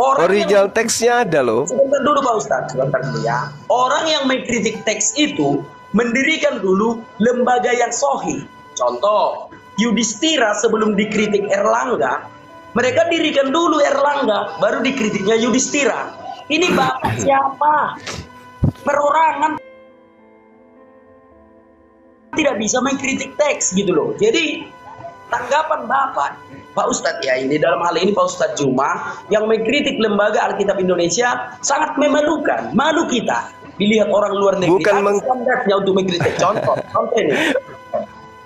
Orang Original teksnya ada loh. Sebentar dulu Pak Ustadz, sebentar dulu ya. Orang yang mengkritik teks itu mendirikan dulu lembaga yang sohi. Contoh, Yudhistira sebelum dikritik Erlangga, mereka dirikan dulu Erlangga, baru dikritiknya Yudhistira. Ini bapak siapa? Perorangan tidak bisa mengkritik teks gitu loh. Jadi tanggapan bapak Pak Ustadz ya ini dalam hal ini Pak Ustadz Juma yang mengkritik lembaga Alkitab Indonesia sangat memalukan. Malu kita dilihat orang luar negeri. Bukan meng- standarnya untuk mengkritik contoh. Contoh ini.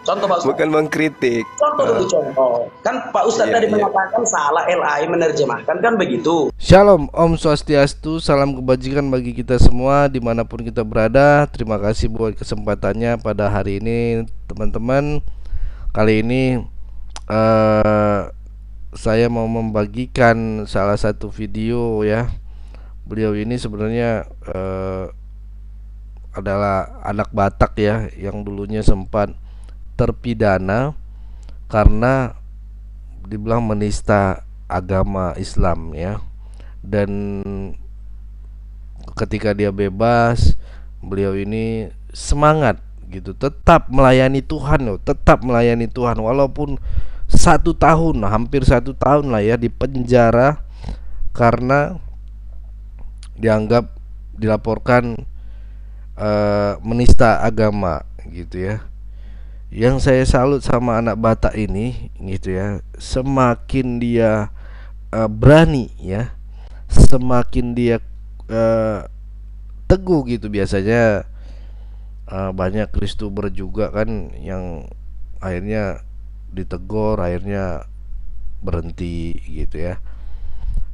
Contoh Pak Ustadz. Bukan mengkritik. Contoh dulu contoh. Kan Pak Ustadz Iya, tadi iya. mengatakan salah LAI menerjemahkan kan begitu. Shalom, Om Swastiastu, salam kebajikan bagi kita semua di mana pun kita berada. Terima kasih buat kesempatannya pada hari ini, teman-teman. Kali ini eh saya mau membagikan salah satu video ya. Beliau ini sebenarnya eh adalah anak Batak ya, yang dulunya sempat terpidana karena dibilang menista agama Islam ya dan ketika dia bebas beliau ini semangat gitu tetap melayani Tuhan loh tetap melayani Tuhan walaupun satu tahun hampir satu tahun lah ya di penjara karena dianggap dilaporkan eh, menista agama gitu ya. Yang saya salut sama anak Batak ini gitu ya semakin dia eh, berani ya semakin dia eh, teguh gitu biasanya eh, banyak kristuber juga kan yang akhirnya ditegur akhirnya berhenti gitu ya.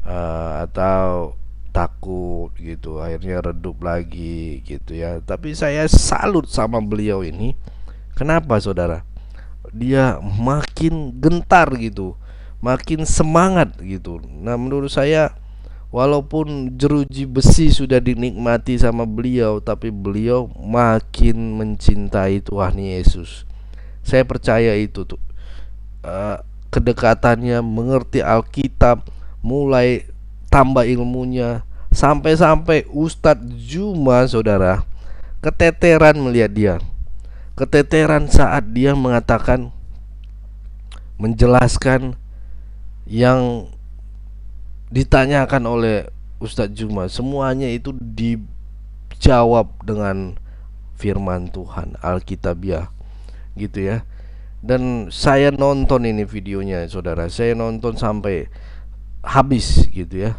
Eh, atau takut gitu akhirnya redup lagi gitu ya. Tapi saya salut sama beliau ini. Kenapa saudara? Dia makin gentar gitu makin semangat gitu. Nah menurut saya walaupun jeruji besi sudah dinikmati sama beliau tapi beliau makin mencintai Tuhan Yesus. Saya percaya itu tuh Eh, kedekatannya mengerti Alkitab mulai tambah ilmunya sampai-sampai Ustadz Juma saudara keteteran melihat dia. Keteteran saat dia mengatakan menjelaskan yang ditanyakan oleh Ustadz Juma. Semuanya itu dijawab dengan firman Tuhan Alkitabiah. Gitu ya dan saya nonton ini videonya saudara. Saya nonton sampai habis gitu ya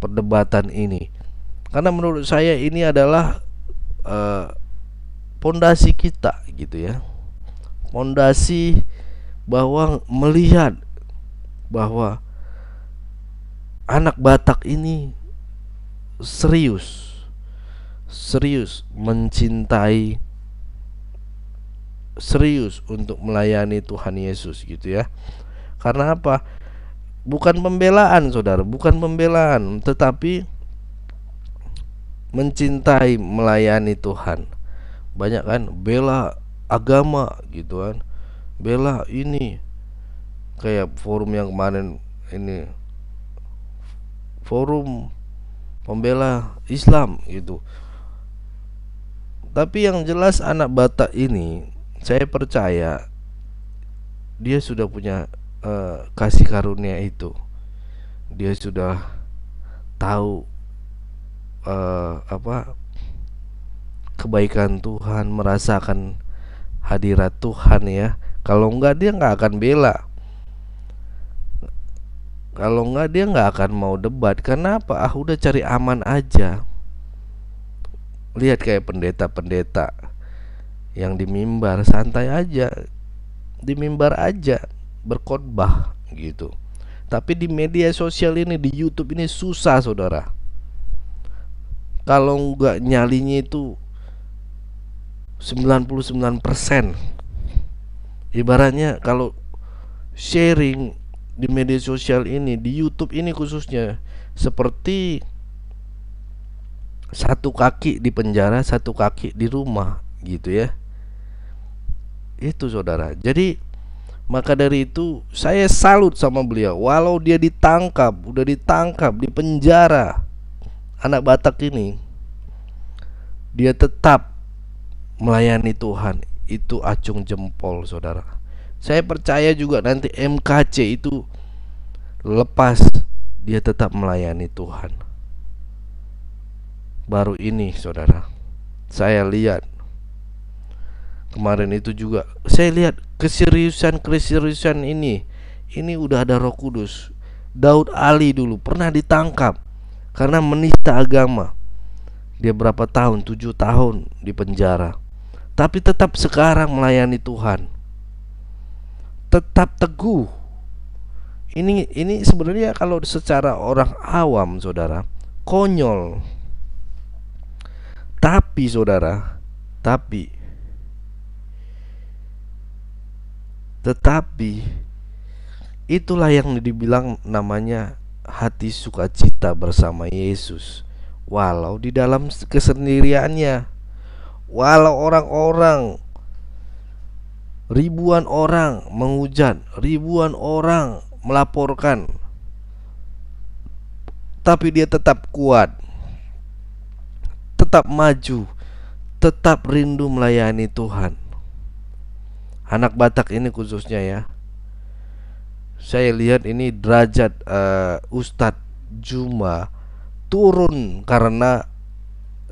perdebatan ini. Karena menurut saya ini adalah eh, pondasi kita gitu ya. Pondasi bahwa melihat bahwa anak Batak ini serius serius mencintai serius untuk melayani Tuhan Yesus gitu ya. Karena apa? Bukan pembelaan saudara bukan pembelaan tetapi mencintai melayani Tuhan. Banyak kan bela agama gitu kan bela ini. Kayak forum yang kemarin ini forum pembela Islam gitu. Tapi yang jelas anak Batak ini saya percaya dia sudah punya eh, kasih karunia itu. Dia sudah tahu eh, apa kebaikan Tuhan merasakan hadirat Tuhan ya. Kalau enggak dia nggak akan bela. Kalau enggak dia nggak akan mau debat. Karena apa ah udah cari aman aja. Lihat kayak pendeta-pendeta yang di mimbar santai aja. Di mimbar aja berkhotbah gitu. Tapi di media sosial ini di YouTube ini susah saudara. Kalau nggak nyalinya itu 99% ibaratnya kalau sharing di media sosial ini di YouTube ini khususnya seperti satu kaki di penjara satu kaki di rumah gitu ya itu saudara jadi Maka dari itu saya salut sama beliau. Walau dia ditangkap, udah ditangkap di penjara, anak Batak ini, dia tetap melayani Tuhan. Itu acung jempol, saudara. Saya percaya juga nanti MKC itu lepas dia tetap melayani Tuhan. Baru ini, saudara, saya lihat kemarin itu juga. Saya lihat keseriusan keseriusan ini. Ini udah ada Roh Kudus. Daud Ali dulu pernah ditangkap karena menista agama. Dia berapa tahun? Tujuh tahun di penjara. Tapi tetap sekarang melayani Tuhan. Tetap teguh. Ini ini sebenarnya kalau secara orang awam saudara konyol. Tapi saudara tapi Tetapi itulah yang dibilang namanya hati sukacita bersama Yesus. Walau di dalam kesendiriannya, walau orang-orang ribuan orang menghujat, ribuan orang melaporkan, tapi dia tetap kuat, tetap maju, tetap rindu melayani Tuhan anak Batak ini khususnya ya saya lihat ini derajat uh, Ustadz Juma turun karena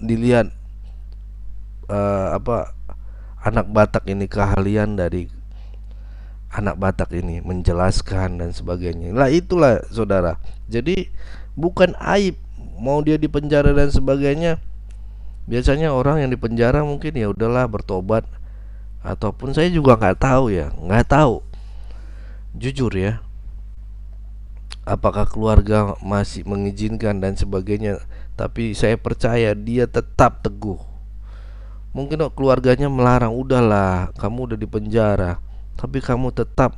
dilihat uh, apa anak Batak ini keahlian dari anak Batak ini menjelaskan dan sebagainya. Lah itulah saudara. Jadi bukan aib mau dia di penjara dan sebagainya. Biasanya orang yang di penjara mungkin ya udahlah bertobat ataupun saya juga nggak tahu ya nggak tahu. Jujur ya apakah keluarga masih mengizinkan dan sebagainya tapi saya percaya dia tetap teguh. Mungkin keluarganya melarang udahlah kamu udah di penjara tapi kamu tetap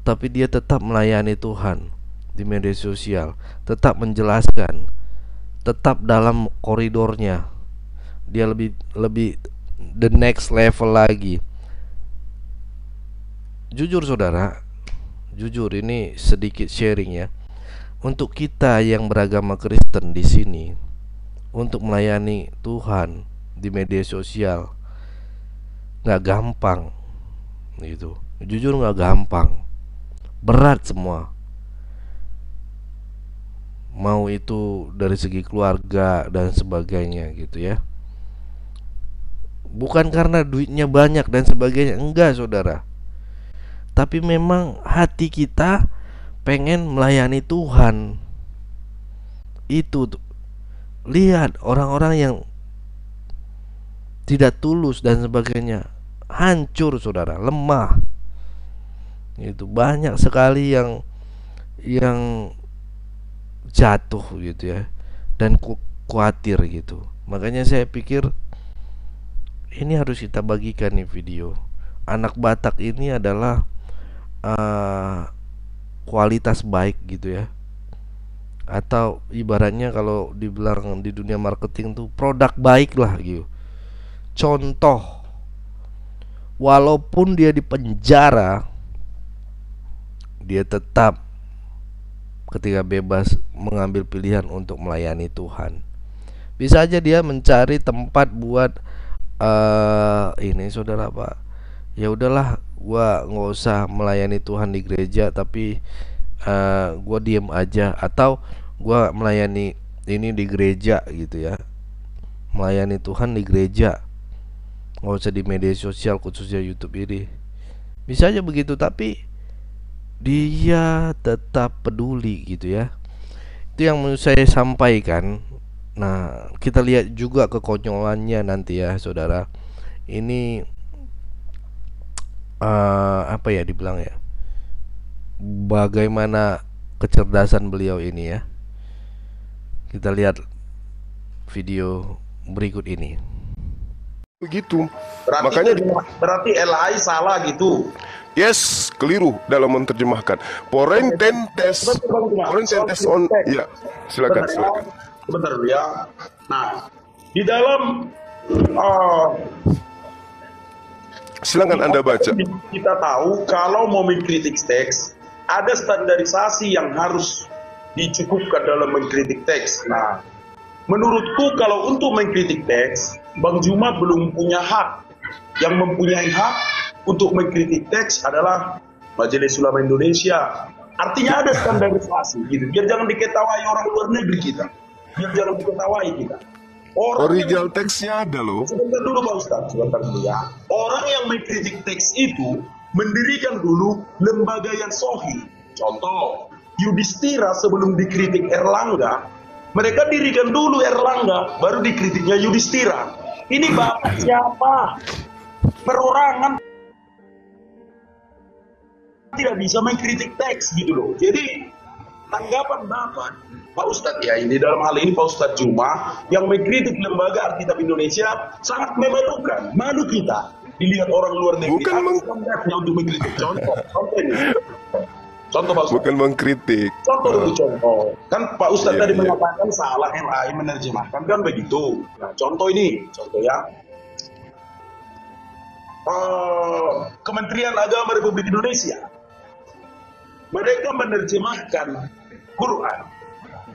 tapi dia tetap melayani Tuhan di media sosial tetap menjelaskan tetap dalam koridornya. Dia lebih lebih the next level lagi. Jujur saudara, jujur ini sedikit sharing ya. Untuk kita yang beragama Kristen di sini, untuk melayani Tuhan di media sosial, nggak gampang, gitu. Jujur nggak gampang, berat semua. Mau itu dari segi keluarga dan sebagainya gitu ya Bukan karena duitnya banyak dan sebagainya. Enggak saudara. Tapi memang hati kita pengen melayani Tuhan. Itu Lihat orang-orang yang Tidak tulus dan sebagainya. Hancur saudara. Lemah. Itu banyak sekali yang Yang Jatuh gitu ya. Dan khawatir gitu. Makanya saya pikir ini harus kita bagikan nih video. Anak Batak ini adalah uh, kualitas baik gitu ya. Atau ibaratnya kalau dibilang di dunia marketing tuh produk baik lah gitu. Contoh walaupun dia di penjara dia tetap ketika bebas mengambil pilihan untuk melayani Tuhan. Bisa aja dia mencari tempat buat uh, ini saudara pak. Ya udahlah gua nggak usah melayani Tuhan di gereja tapi uh, gua diem aja. Atau gua melayani ini di gereja gitu ya. Melayani Tuhan di gereja. Nggak usah di media sosial khususnya YouTube ini. Bisa aja begitu tapi dia tetap peduli gitu ya. Itu yang mau saya sampaikan Nah, kita lihat juga kekonyolannya nanti ya, saudara. Ini uh, apa ya dibilang ya? Bagaimana kecerdasan beliau ini ya? Kita lihat video berikut ini. Begitu. Berarti, Makanya berarti LI salah gitu. yes, keliru dalam menerjemahkan. Porententes Porententes on ya, silakan silakan. Sebentar ya. Nah, di dalam uh, Silakan Anda baca. Kita tahu kalau mau mengkritik teks, ada standarisasi yang harus dicukupkan dalam mengkritik teks. Nah, menurutku kalau untuk mengkritik teks, Bang Juma belum punya hak. Yang mempunyai hak untuk mengkritik teks adalah Majelis Ulama Indonesia. Artinya ada standarisasi gitu. Biar jangan diketawai orang luar negeri kita. Biar jangan diketawai kita. Orang Original yang, teksnya ada loh. sebentar dulu Pak Ustaz, sebentar dulu ya. Orang yang mengkritik teks itu mendirikan dulu lembaga yang sohi. Contoh, Yudhistira sebelum dikritik Erlangga, mereka dirikan dulu Erlangga, baru dikritiknya Yudhistira. Ini bapak siapa? Perorangan tidak bisa mengkritik teks gitu loh. Jadi tanggapan bapak Pak Ustadz ya ini dalam hal ini Pak Ustadz Juma yang mengkritik lembaga Alkitab Indonesia sangat memalukan. Malu kita dilihat orang luar negeri. Bukan untuk mengkritik contoh. Contoh ini. Contoh Pak Ustadz. Bukan mengkritik. Contoh dulu contoh. Kan Pak Ustadz Iya, tadi iya. mengatakan salah LAI menerjemahkan kan begitu. Nah contoh ini, contoh ya. Eh, Kementerian Agama Republik Indonesia mereka menerjemahkan Quran.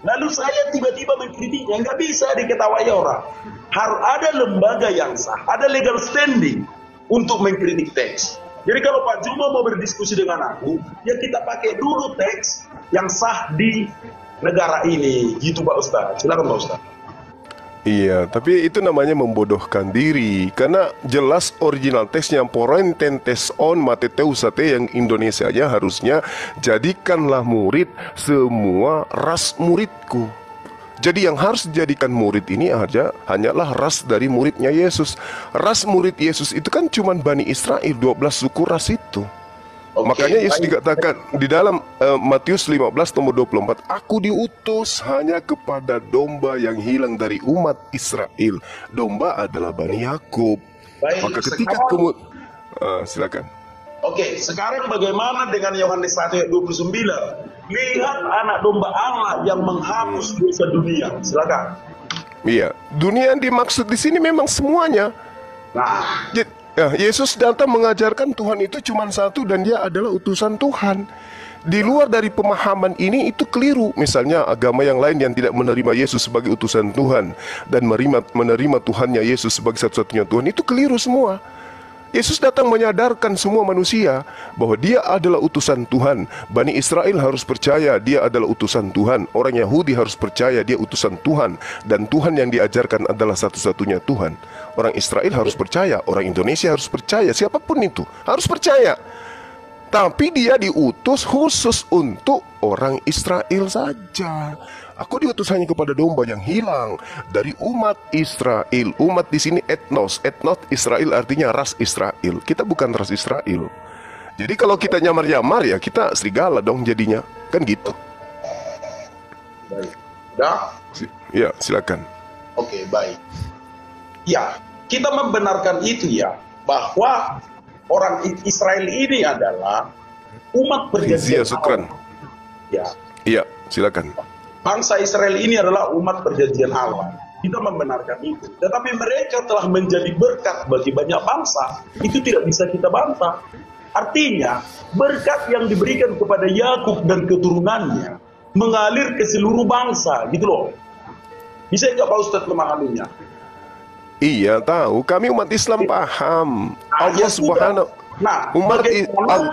Lalu saya tiba-tiba mengkritiknya, nggak bisa diketawai orang. Harus ada lembaga yang sah, ada legal standing untuk mengkritik teks. Jadi kalau Pak Juma mau berdiskusi dengan aku, ya kita pakai dulu teks yang sah di negara ini. Gitu Pak Ustaz. Silakan Pak Ustaz. Iya, tapi itu namanya membodohkan diri karena jelas original teksnya porententes on mateteusate yang Indonesianya harusnya jadikanlah murid semua ras muridku. Jadi yang harus dijadikan murid ini aja hanyalah ras dari muridnya Yesus. Ras murid Yesus itu kan cuma Bani Israel, 12 suku ras itu. Oke, Makanya Yesus baik. dikatakan di dalam eh, Matius 15 nomor 24, Aku diutus hanya kepada domba yang hilang dari umat Israel. Domba adalah Bani Yakub. Maka ketika sekarang- kemudian silakan. Oke, sekarang bagaimana dengan Yohanes 1 ayat 29? Lihat anak domba Allah yang menghapus dosa dunia. Silakan. Iya, dunia yang dimaksud di sini memang semuanya. Nah, Je- ya, Yesus datang mengajarkan Tuhan itu cuma satu dan dia adalah utusan Tuhan. Di luar dari pemahaman ini itu keliru. Misalnya agama yang lain yang tidak menerima Yesus sebagai utusan Tuhan dan menerima menerima Tuhannya Yesus sebagai satu-satunya Tuhan itu keliru semua. Yesus datang menyadarkan semua manusia bahwa dia adalah utusan Tuhan. Bani Israel harus percaya dia adalah utusan Tuhan. Orang Yahudi harus percaya dia utusan Tuhan. Dan Tuhan yang diajarkan adalah satu-satunya Tuhan. Orang Israel harus percaya, orang Indonesia harus percaya, siapa pun itu harus percaya. Tapi dia diutus khusus untuk orang Israel saja. Aku diutus hanya kepada domba yang hilang dari umat Israel. Umat di sini etnos, etnos Israel artinya ras Israel. Kita bukan ras Israel. Jadi kalau kita nyamar-nyamar ya kita serigala dong jadinya. Kan gitu. baik. Udah? Si- Ya, silakan. Oke, baik. Ya, kita membenarkan itu ya, bahwa orang Israel ini adalah umat Sukran. Allah. Ya, Iya, silakan. Bangsa Israel ini adalah umat perjanjian Allah. Kita membenarkan itu. Tetapi mereka telah menjadi berkat bagi banyak bangsa. Itu tidak bisa kita bantah. Artinya, berkat yang diberikan kepada Yakub dan keturunannya mengalir ke seluruh bangsa, gitu loh. Bisa nggak Pak Ustadz memahaminya? Iya, tahu. Kami umat Islam paham. Ah, Allah ya. Subhanahu Nah, umat i- bagaimana? Al-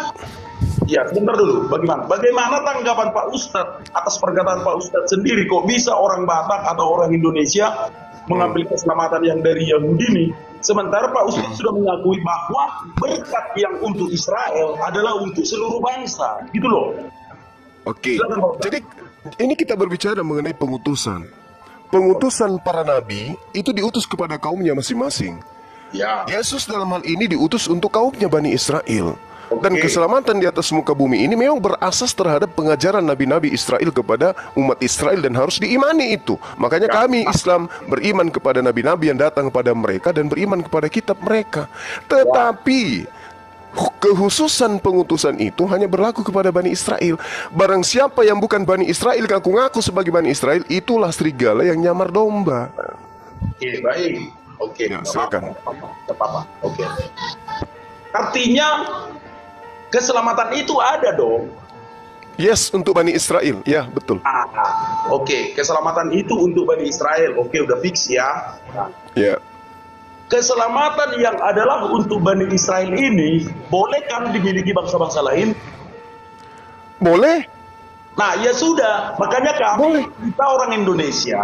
Ya, sebentar dulu. Bagaimana? Bagaimana tanggapan Pak Ustadz atas perkataan Pak Ustadz sendiri? Kok bisa orang Batak atau orang Indonesia mengambil keselamatan yang dari Yahudi ini? Sementara Pak Ustadz sudah mengakui bahwa berkat yang untuk Israel adalah untuk seluruh bangsa. Gitu loh. Oke, Silakan, Pak. jadi ini kita berbicara mengenai pengutusan. Pengutusan para nabi itu diutus kepada kaumnya masing-masing. Ya. Yesus dalam hal ini diutus untuk kaumnya Bani Israel. Dan keselamatan di atas muka bumi ini memang berasas terhadap pengajaran nabi-nabi Israel kepada umat Israel dan harus diimani itu. Makanya Ya. kami Islam beriman kepada nabi-nabi yang datang kepada mereka dan beriman kepada kitab mereka. Tetapi kehususan pengutusan itu hanya berlaku kepada Bani Israel. Barang siapa yang bukan Bani Israel ngaku-ngaku sebagai Bani Israel, itulah serigala yang nyamar domba. Oke, baik. Oke. Ya, silakan. apa-apa, nggak apa-apa. Oke. Artinya keselamatan itu ada dong. Yes, untuk Bani Israel. Ya, betul. Ah, Oke, keselamatan itu untuk Bani Israel. Oke, udah fix ya. Ya. keselamatan yang adalah untuk Bani Israel ini boleh kan dimiliki bangsa-bangsa lain? Boleh? Nah, ya sudah. Makanya kami Boleh. kita orang Indonesia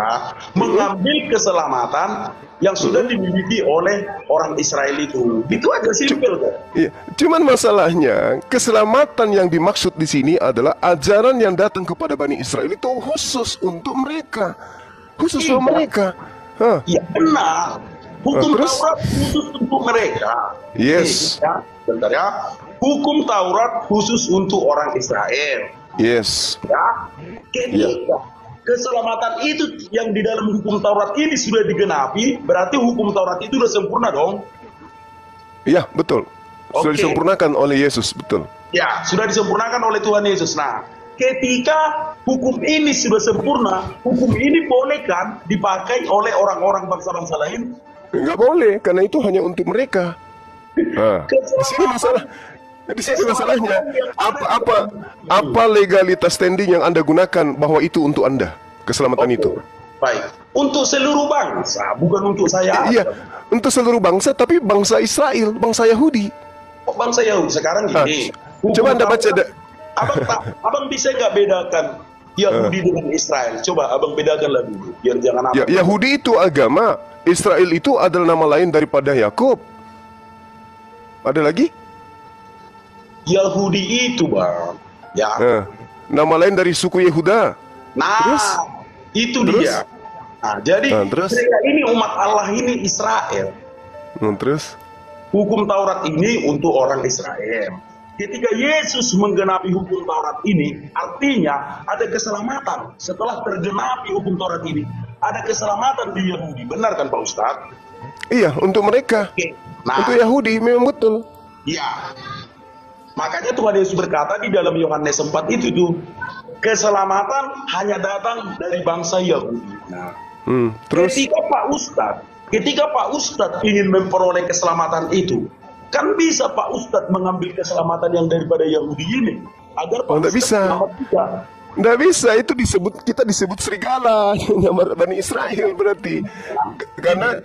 mengambil keselamatan yang sudah dimiliki oleh orang Israel itu. Itu aja simpel kok. Iya, cuman masalahnya keselamatan yang dimaksud di sini adalah ajaran yang datang kepada Bani Israel itu khusus untuk mereka, khusus Iya. untuk mereka. Hah, Ya benar. Hukum terus? Taurat khusus untuk mereka. Yes. Nih, ya, bentar ya. Hukum Taurat khusus untuk orang Israel. Yes, Ya. Ketika keselamatan itu yang di dalam hukum Taurat ini sudah digenapi, berarti hukum Taurat itu sudah sempurna dong. iya betul. Sudah disempurnakan oleh Yesus, betul. Ya, sudah disempurnakan oleh Tuhan Yesus. Nah, ketika hukum ini sudah sempurna, hukum ini boleh kan dipakai oleh orang-orang bangsa-bangsa lain? Nggak boleh, karena itu hanya untuk mereka. Nah, di sini masalah. Di sini masalahnya apa apa apa legalitas standing yang anda gunakan bahwa itu untuk anda keselamatan itu? Baik. Untuk seluruh bangsa, bukan untuk saya. Iya, untuk seluruh bangsa, tapi bangsa Israel, bangsa Yahudi. Kok bangsa Yahudi sekarang Ah, gini. coba Anda baca da- Abang tak, abang bisa nggak bedakan Yahudi dengan Israel? Coba abang bedakan dulu, biar jangan Ya, abang. Yahudi itu agama, Israel itu adalah nama lain daripada Yakub. Ada lagi? Yahudi itu bang, ya. Eh, nama lain dari suku Yehuda. Nah, terus? itu Terus? dia. Nah, jadi Nah, terus? mereka ini umat Allah ini Israel. Hmm, terus? Hukum Taurat ini untuk orang Israel. Ketika Yesus menggenapi hukum Taurat ini, artinya ada keselamatan. Setelah tergenapi hukum Taurat ini, ada keselamatan di Yahudi. Benar kan Pak Ustadz? Iya, untuk mereka. Oke. Nah, Untuk Yahudi memang betul. Iya. Makanya Tuhan Yesus berkata di dalam Yohanes 4 itu tuh keselamatan hanya datang dari bangsa Yahudi. Nah, Hmm, terus? ketika Pak Ustadz, ketika Pak Ustadz ingin memperoleh keselamatan itu, kan bisa Pak Ustadz mengambil keselamatan yang daripada Yahudi ini agar Pak Oh, Ustadz bisa. juga. Nggak bisa, itu disebut kita disebut serigala, nyamar Bani Israel berarti. Karena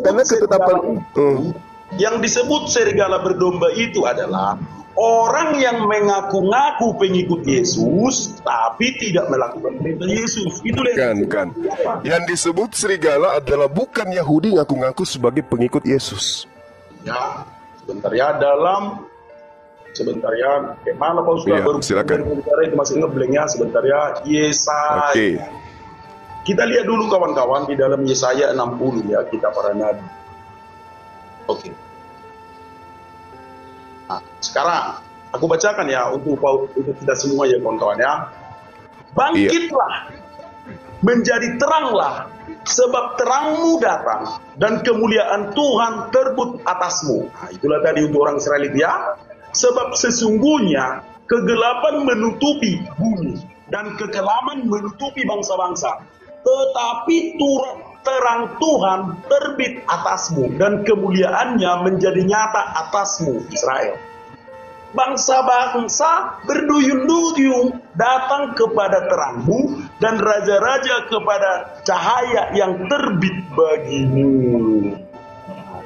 karena ketetapan Hmm. Yang disebut serigala berdomba itu adalah orang yang mengaku-ngaku pengikut Yesus tapi tidak melakukan perintah Yesus. Itu Kan, kan. Yang disebut serigala adalah bukan Yahudi ngaku-ngaku sebagai pengikut Yesus. Ya, sebentar ya dalam sebentar ya. Oke, mana Pak Ustaz Iya, baru silakan. itu masih ngebleng ya sebentar ya. Yesaya. Oke. Kita lihat dulu kawan-kawan di dalam Yesaya 60 ya kita para nabi. Oke. Nah, sekarang aku bacakan ya untuk untuk kita semua ya kawan-kawan ya. Bangkitlah, menjadi teranglah, sebab terangmu datang dan kemuliaan Tuhan terbit atasmu. Nah, itulah tadi untuk orang Israel ya. Sebab sesungguhnya kegelapan menutupi bumi dan kekelaman menutupi bangsa-bangsa. Tetapi turut terang Tuhan terbit atasmu dan kemuliaannya menjadi nyata atasmu Israel. Bangsa-bangsa berduyun-duyun datang kepada terangmu dan raja-raja kepada cahaya yang terbit bagimu.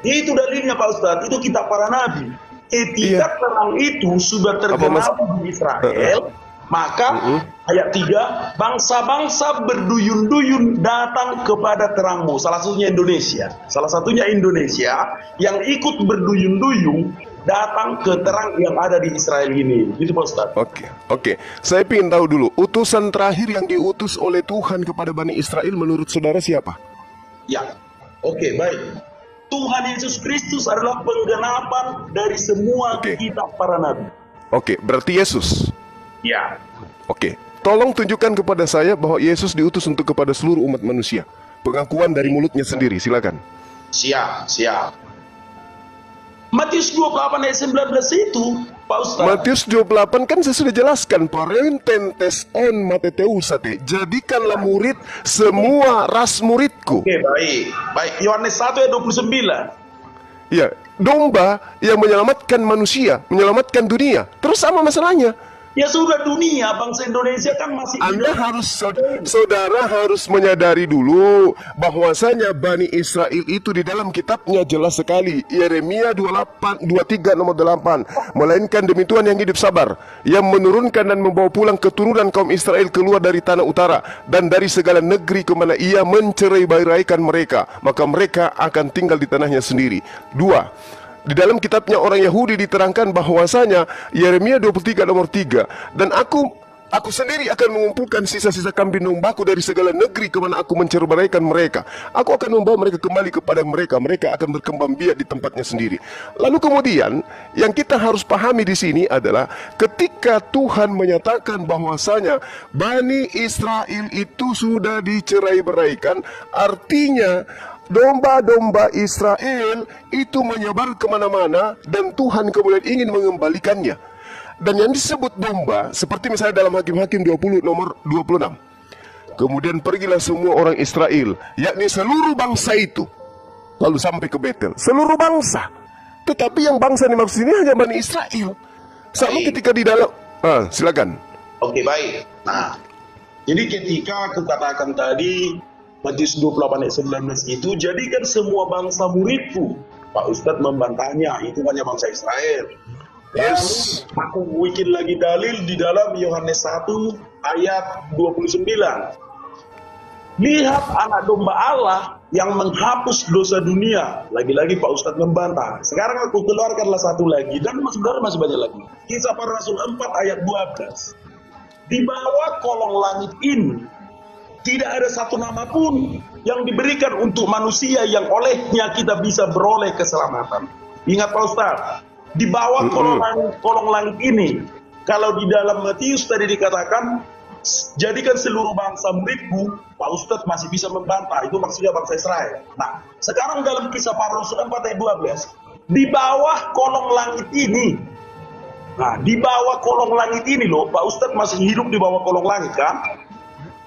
Itu dalilnya Pak Ustadz, itu kita para nabi. Ketika Iya. terang itu sudah tergenapi di Israel, maka ayat 3, bangsa-bangsa berduyun-duyun datang kepada terangmu. Salah satunya Indonesia. Salah satunya Indonesia yang ikut berduyun-duyun datang ke terang yang ada di Israel ini. Itu Pak. Oke, oke. Saya ingin tahu dulu, utusan terakhir yang diutus oleh Tuhan kepada Bani Israel menurut saudara siapa? Ya, oke baik. Tuhan Yesus Kristus adalah penggenapan dari semua Oke. kitab para nabi. Oke, berarti Yesus. Ya, Oke, tolong tunjukkan kepada saya bahwa Yesus diutus untuk kepada seluruh umat manusia. Pengakuan dari mulutnya sendiri, silakan. siap, siap. Matius 28 ayat 19 itu, Pak Ustaz. Matius 28 kan saya sudah jelaskan Parententes en mateteusate Jadikanlah murid semua ras muridku Oke, baik. Baik, Yohanes 1 ayat 29. Ya, domba yang menyelamatkan manusia, menyelamatkan dunia. Terus sama masalahnya. Ya sudah dunia, bangsa Indonesia kan masih Anda harus saudara harus menyadari dulu bahwasanya Bani Israel itu di dalam kitabnya jelas sekali. Yeremia 28 23 nomor 8 melainkan demi Tuhan yang hidup sabar yang menurunkan dan membawa pulang keturunan kaum Israel keluar dari tanah utara dan dari segala negeri ke mana ia mencerai-beraikan mereka maka mereka akan tinggal di tanahnya sendiri. Dua, di dalam kitabnya orang Yahudi diterangkan bahwasanya Yeremia 23 nomor 3 dan aku aku sendiri akan mengumpulkan sisa-sisa kambing dombaku dari segala negeri ke mana aku menceraikan mereka. Aku akan membawa mereka kembali kepada mereka. Mereka akan berkembang biak di tempatnya sendiri. Lalu kemudian yang kita harus pahami di sini adalah ketika Tuhan menyatakan bahwasanya Bani Israel itu sudah dicerai-beraikan, artinya domba-domba Israel itu menyebar ke mana-mana dan Tuhan kemudian ingin mengembalikannya. Dan yang disebut domba, seperti misalnya dalam Hakim-Hakim 20 nomor 26. Kemudian pergilah semua orang Israel, yakni seluruh bangsa itu. Lalu sampai ke Betel, seluruh bangsa. Tetapi yang bangsa dimaksud ini hanya Bani Israel. Sama ketika di dalam, ah, silakan. Oke baik. Nah, jadi ketika aku katakan tadi Matius 28 ayat 19 itu jadikan semua bangsa muridku. Pak Ustadz membantahnya, itu hanya bangsa Israel. Yes. Aku bikin lagi dalil di dalam Yohanes 1 ayat 29. Lihat anak domba Allah yang menghapus dosa dunia. Lagi-lagi Pak Ustadz membantah. Sekarang aku keluarkanlah satu lagi dan sebenarnya masih banyak lagi. Kisah para Rasul 4 ayat 12. Di bawah kolong langit ini tidak ada satu nama pun yang diberikan untuk manusia yang olehnya kita bisa beroleh keselamatan. Ingat Pak Ustadz, di bawah kolong langit, kolong langit ini, kalau di dalam Matius tadi dikatakan, jadikan seluruh bangsa muridku, Pak Ustadz masih bisa membantah, itu maksudnya bangsa Israel. Nah, sekarang dalam kisah para Rasul 4 ayat 12, di bawah kolong langit ini, nah di bawah kolong langit ini loh, Pak Ustadz masih hidup di bawah kolong langit kan?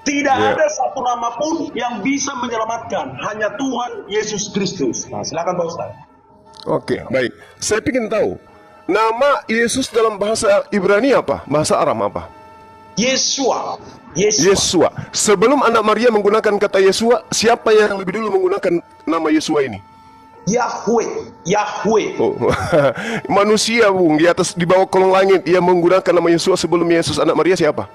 Tidak Ya. ada satu nama pun yang bisa menyelamatkan, hanya Tuhan Yesus Kristus. Nah, silakan Pak Ustadz. Oke, baik. Saya ingin tahu nama Yesus dalam bahasa Ibrani apa? Bahasa Aram apa? Yesua. Yesua. Yesua. Sebelum anak Maria menggunakan kata Yesua, siapa yang lebih dulu menggunakan nama Yesua ini? Yahweh. Yahweh. Oh, manusia, Bung, di atas di bawah kolong langit yang menggunakan nama Yesua sebelum Yesus anak Maria siapa?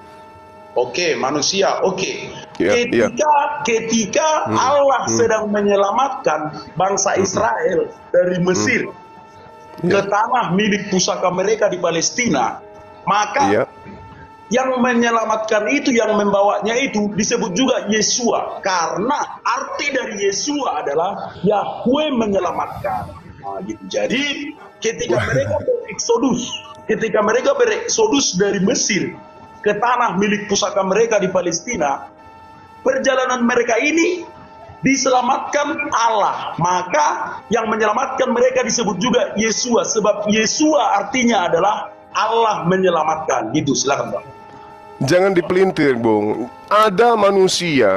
Oke, manusia. Oke. Ya, ketika ketika Allah sedang menyelamatkan bangsa Israel dari Mesir ke Ya. tanah milik pusaka mereka di Palestina, maka Iya. yang menyelamatkan itu yang membawanya itu disebut juga Yesua karena arti dari Yesua adalah Yahweh menyelamatkan. Nah, gitu. Jadi ketika mereka bereksodus, ketika mereka bereksodus dari Mesir ke tanah milik pusaka mereka di Palestina, perjalanan mereka ini diselamatkan Allah. Maka yang menyelamatkan mereka disebut juga Yesua sebab Yesua artinya adalah Allah menyelamatkan. Gitu, silakan Bang. Jangan dipelintir, Bung. Ada manusia,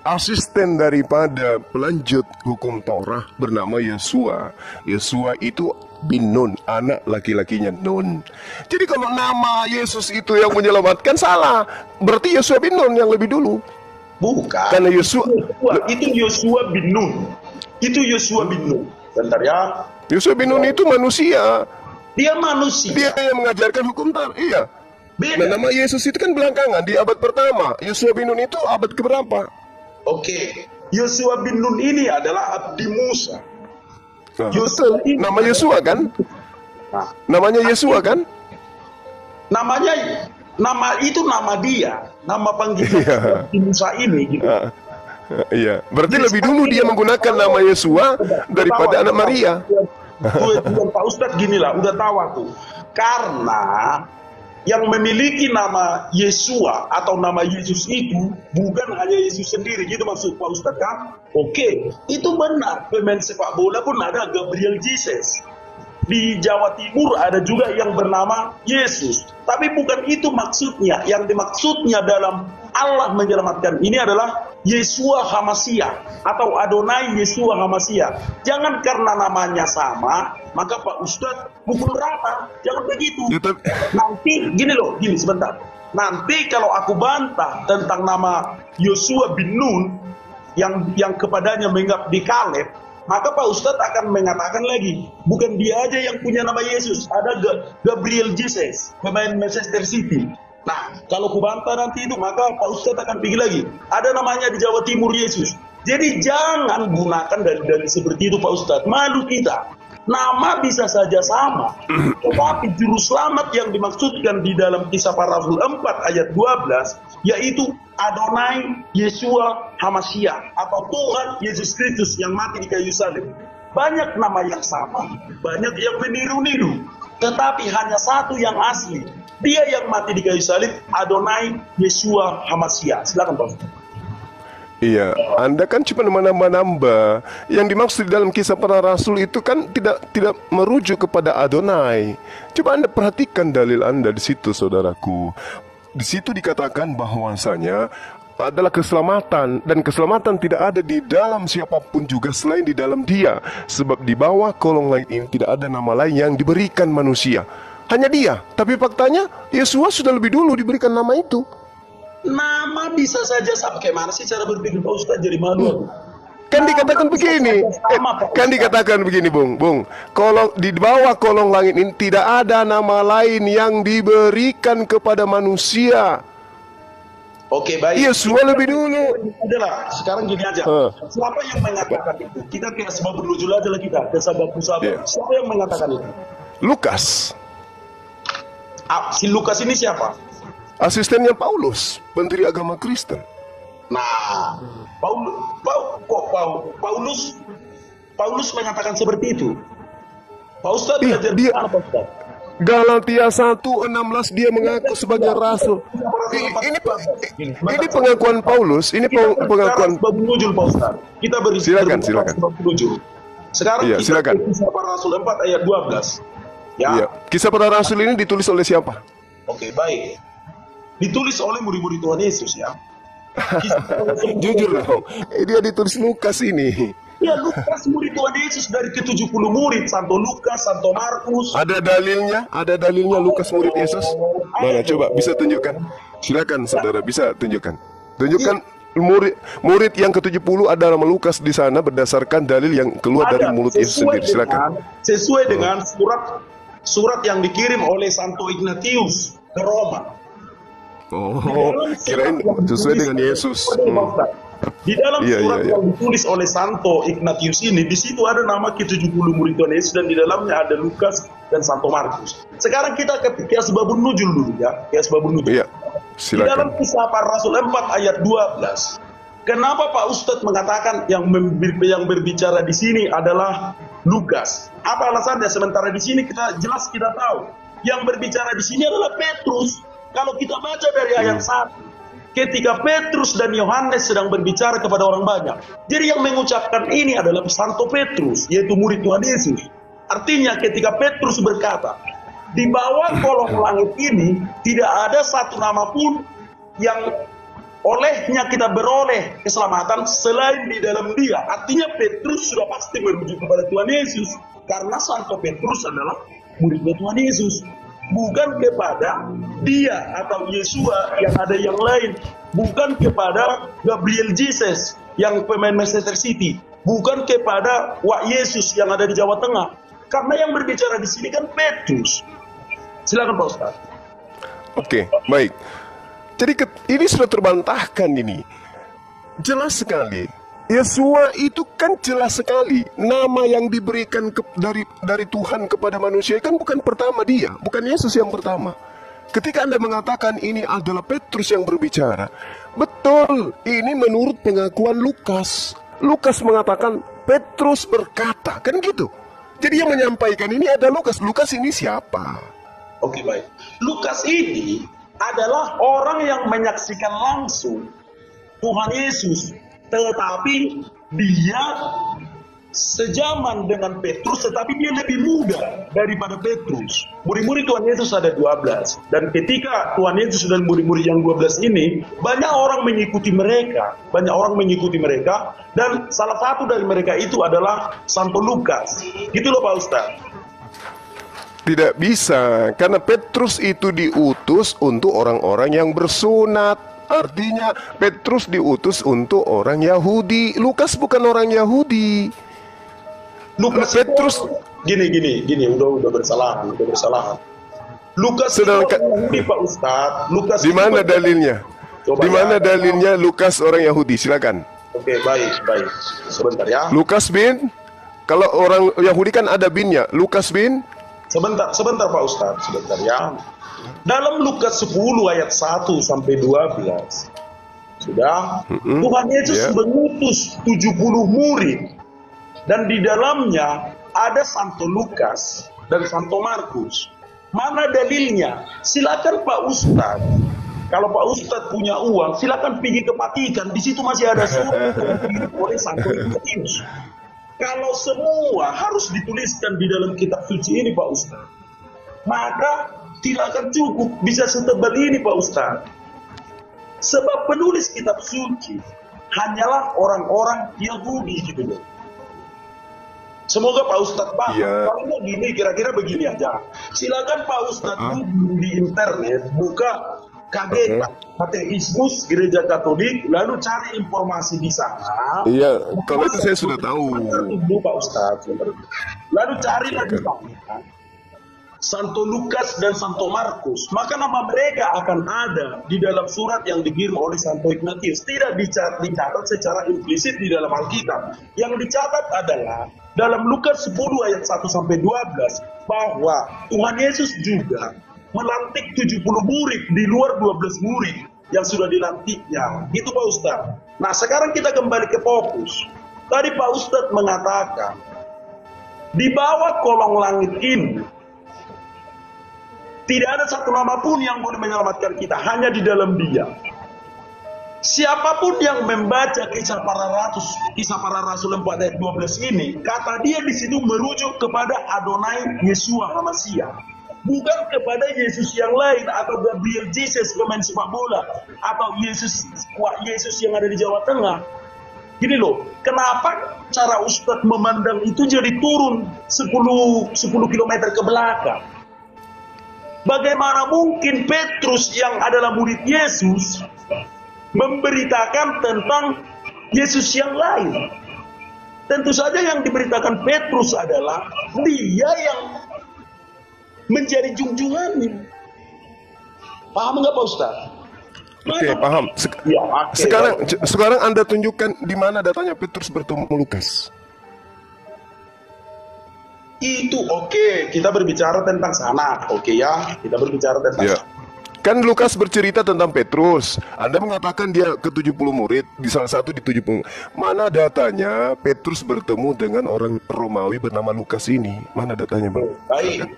asisten daripada pelanjut hukum Torah bernama Yesua. Yesua itu bin Nun, anak laki-lakinya Nun. Jadi kalau nama Yesus itu yang menyelamatkan salah, berarti Yesua bin Nun yang lebih dulu. Bukan. Karena Yosua, itu Yosua bin Nun. Itu Yosua bin Nun. Bentar ya. Yesua bin Nun itu manusia. Dia manusia. Dia yang mengajarkan hukum Torah. Iya. Beda. Nah, nama Yesus itu kan belakangan di abad pertama. Yesua bin Nun itu abad keberapa? Oke. Yosua bin Nun ini adalah abdi Musa. Ini Nama Yesua kan? Namanya Yesua kan? namanya nama itu nama dia, nama panggilan Iya. abdi Musa ini gitu. Ah, Iya, berarti lebih dulu dia menggunakan nama Yesua daripada anak Maria. Tuh, Pak Ustadz gini lah, udah tahu aku. Karena yang memiliki nama Yesua atau nama Yesus itu bukan hanya Yesus sendiri, gitu maksud Pak Ustadz kan? Oke, itu benar. Pemain sepak bola pun ada Gabriel Jesus. Di Jawa Timur ada juga yang bernama Yesus. Tapi bukan itu maksudnya. Yang dimaksudnya dalam Allah menyelamatkan ini adalah Yesua Hamasia atau Adonai Yesua Hamasia. Jangan karena namanya sama, maka Pak Ustadz pukul rata. Jangan begitu. Nanti gini loh, gini sebentar. Nanti kalau aku bantah tentang nama Yosua bin Nun yang yang kepadanya mengabdi Kaleb, maka Pak Ustadz akan mengatakan lagi, bukan dia aja yang punya nama Yesus, ada Ga- Gabriel Jesus, pemain Manchester City. Nah, kalau ku bantah nanti itu, maka Pak Ustadz akan pikir lagi, ada namanya di Jawa Timur Yesus. Jadi jangan gunakan dalil-dalil seperti itu Pak Ustadz, malu kita. Nama bisa saja sama, tetapi juru selamat yang dimaksudkan di dalam kisah para Rasul 4 ayat 12 yaitu Adonai Yesua Hamasia atau Tuhan Yesus Kristus yang mati di kayu salib. Banyak nama yang sama, banyak yang meniru-niru, tetapi hanya satu yang asli. Dia yang mati di kayu salib, Adonai Yesua Hamasia. Silakan Pak. Iya, Anda kan cuma menambah-nambah. Yang dimaksud di dalam kisah para rasul itu kan tidak tidak merujuk kepada Adonai. Coba Anda perhatikan dalil Anda di situ, saudaraku. Di situ dikatakan bahwasanya adalah keselamatan dan keselamatan tidak ada di dalam siapa pun juga selain di dalam Dia. Sebab di bawah kolong langit ini tidak ada nama lain yang diberikan manusia. Hanya Dia. Tapi faktanya Yesus sudah lebih dulu diberikan nama itu. Nama bisa saja sama. Kayak mana sih cara berpikir Pak Ustaz jadi malu aku. Kan dikatakan begini, eh, kan dikatakan begini, Bung, Bung. Kolong di bawah kolong langit ini tidak ada nama lain yang diberikan kepada manusia. Oke baik. Yesus lebih dulu. Adalah sekarang gini aja. Eh. Siapa yang mengatakan itu? Kita kayak sebab bernujul aja lah kita. Ke sabab. Iya. Siapa yang mengatakan itu? Lukas, si Lukas ini siapa? asistennya Paulus, menteri agama Kristen. Nah, Paul, Paul, kok Paul, Paulus, Paulus mengatakan seperti itu. Pak Ustadz Iya, belajar dia- di mana, Pak Ustadz? Galatia 1:16 dia mengaku sebagai rasul. I- Ini ini pengakuan Paulus, ini Kita peng- pengakuan menujul Pak Ustadz. Kita beri Silakan, silakan. Sekarang Iya, kita silakan. kisah para Rasul 4 ayat 12. Ya, Iya. Kisah para rasul ini ditulis oleh siapa? oke baik. Ditulis oleh murid-murid Tuhan Yesus ya. Jujur dong. Eh, Dia ditulis Lukas ini. Ya Lukas murid Tuhan Yesus dari ke-70 murid Santo Lukas, Santo Markus. Ada dalilnya? Ada dalilnya Lukas murid Yesus? Mana coba bisa tunjukkan? Silakan saudara bisa tunjukkan. Tunjukkan murid murid yang ke-70 ada nama Lukas di sana berdasarkan dalil yang keluar dari mulut Yesus sendiri. Silakan. dengan- sesuai dengan surat surat yang dikirim oleh Santo Ignatius ke Roma. Oh, kirain sesuai dengan Yesus. Hmm. Di dalam Iya, surat iya, iya. yang ditulis oleh Santo Ignatius ini, di situ ada nama ke-70 murid Tuhan Yesus dan di dalamnya ada Lukas dan Santo Markus. Sekarang kita ke Kias Babun Nujul dulu ya, Kias Babun Nujul. Iya. Di dalam Silakan. kisah para Rasul 4 ayat 12. Kenapa Pak Ustadz mengatakan yang yang berbicara di sini adalah Lukas? Apa alasannya? Sementara di sini kita jelas kita tahu yang berbicara di sini adalah Petrus. Kalau kita baca dari ayat 1, ketika Petrus dan Yohanes sedang berbicara kepada orang banyak. Jadi yang mengucapkan ini adalah Santo Petrus, yaitu murid Tuhan Yesus. Artinya ketika Petrus berkata, di bawah kolong langit ini tidak ada satu nama pun yang olehnya kita beroleh keselamatan selain di dalam dia. Artinya Petrus sudah pasti merujuk kepada Tuhan Yesus. Karena Santo Petrus adalah murid Tuhan Yesus. Bukan kepada dia atau Yesua yang ada yang lain. Bukan kepada Gabriel Jesus yang pemain Manchester City. Bukan kepada Wak Yesus yang ada di Jawa Tengah. Karena yang berbicara di sini kan Petrus. Silakan Pak Ustaz. Oke, baik. Jadi ini sudah terbantahkan ini. Jelas sekali. Yesua itu kan jelas sekali nama yang diberikan ke- dari dari Tuhan kepada manusia kan bukan pertama dia, bukan Yesus yang pertama. Ketika Anda mengatakan ini adalah Petrus yang berbicara, betul, ini menurut pengakuan Lukas. Lukas mengatakan Petrus berkata, kan gitu. Jadi yang menyampaikan ini ada Lukas. Lukas ini siapa? Oke baik. Lukas ini adalah orang yang menyaksikan langsung Tuhan Yesus, tetapi dia sejaman dengan Petrus tetapi dia lebih muda daripada Petrus. Murid-murid Tuhan Yesus ada 12 dan ketika Tuhan Yesus dan murid-murid yang 12 ini banyak orang mengikuti mereka, banyak orang mengikuti mereka dan salah satu dari mereka itu adalah Santo Lukas. Gitu loh Pak Ustaz. Tidak bisa, karena Petrus itu diutus untuk orang-orang yang bersunat. Artinya Petrus diutus untuk orang Yahudi. Lukas bukan orang Yahudi. Lukas Petrus gini gini gini udah udah bersalah udah bersalah. Lukas Sedangkan- Yahudi Pak Ustaz. Lukas di mana dalilnya? Di mana ya. dalilnya Lukas orang Yahudi? Silakan. Oke baik baik sebentar ya. Lukas bin kalau orang Yahudi kan ada binnya. Lukas bin Sebentar, sebentar Pak Ustadz, sebentar ya. Dalam Lukas 10 ayat 1 sampai 12. Sudah, Tuhan Yesus ya. mengutus 70 murid. Dan di dalamnya ada Santo Lukas dan Santo Markus. Mana dalilnya? Silakan Pak Ustadz. Kalau Pak Ustadz punya uang, silakan pergi ke Vatikan. Di situ masih ada surat oleh Santo Ignatius. Kalau semua harus dituliskan di dalam kitab suci ini Pak Ustaz, maka tidak akan cukup bisa setebal ini Pak Ustaz. Sebab penulis kitab suci hanyalah orang-orang Yahudi gitu loh. Semoga Pak Ustadz paham. Iya. Kalau nggak gini, kira-kira begini aja. Silakan Pak Ustadz googling di internet, buka KGK, Katekismus Gereja Katolik, lalu cari informasi di sana. Iya, kalau itu saya sudah tahu. Dulu Pak bentar. Lalu carilah di sana. Santo Lukas dan Santo Markus, maka nama mereka akan ada di dalam surat yang dikirim oleh Santo Ignatius. Tidak dicatat, dicatat secara implisit di dalam Alkitab. Yang dicatat adalah dalam Lukas 10 ayat 1 sampai 12 bahwa Tuhan Yesus juga melantik 70 murid di luar 12 murid yang sudah dilantiknya. Gitu Pak Ustaz. Nah, sekarang kita kembali ke fokus. Tadi Pak Ustadz mengatakan di bawah kolong langit ini tidak ada satu nama pun yang boleh menyelamatkan kita, hanya di dalam dia. Siapa pun yang membaca kisah para rasul, kisah para rasul 4 ayat 12 ini, kata dia di situ merujuk kepada Adonai Yesua Hamasia. Bukan kepada Yesus yang lain atau Gabriel Jesus pemain sepak bola atau Yesus Wah Yesus yang ada di Jawa Tengah. Gini loh, kenapa cara Ustadz memandang itu jadi turun 10 10 km ke belakang? Bagaimana mungkin Petrus yang adalah murid Yesus memberitakan tentang Yesus yang lain? Tentu saja yang diberitakan Petrus adalah dia yang menjadi junjungannya. Paham nggak Pak Ustaz? Oke, paham. Sek- Ya, oke. sekarang sekarang Anda tunjukkan di mana datanya Petrus bertemu Lukas. itu oke kita berbicara tentang sana oke ya kita berbicara tentang Ya. Kan Lukas bercerita tentang Petrus. Anda mengatakan dia ke 70 murid, di salah satu di 70. Mana datanya Petrus bertemu dengan orang Romawi bernama Lukas ini? Mana datanya, Bang? baik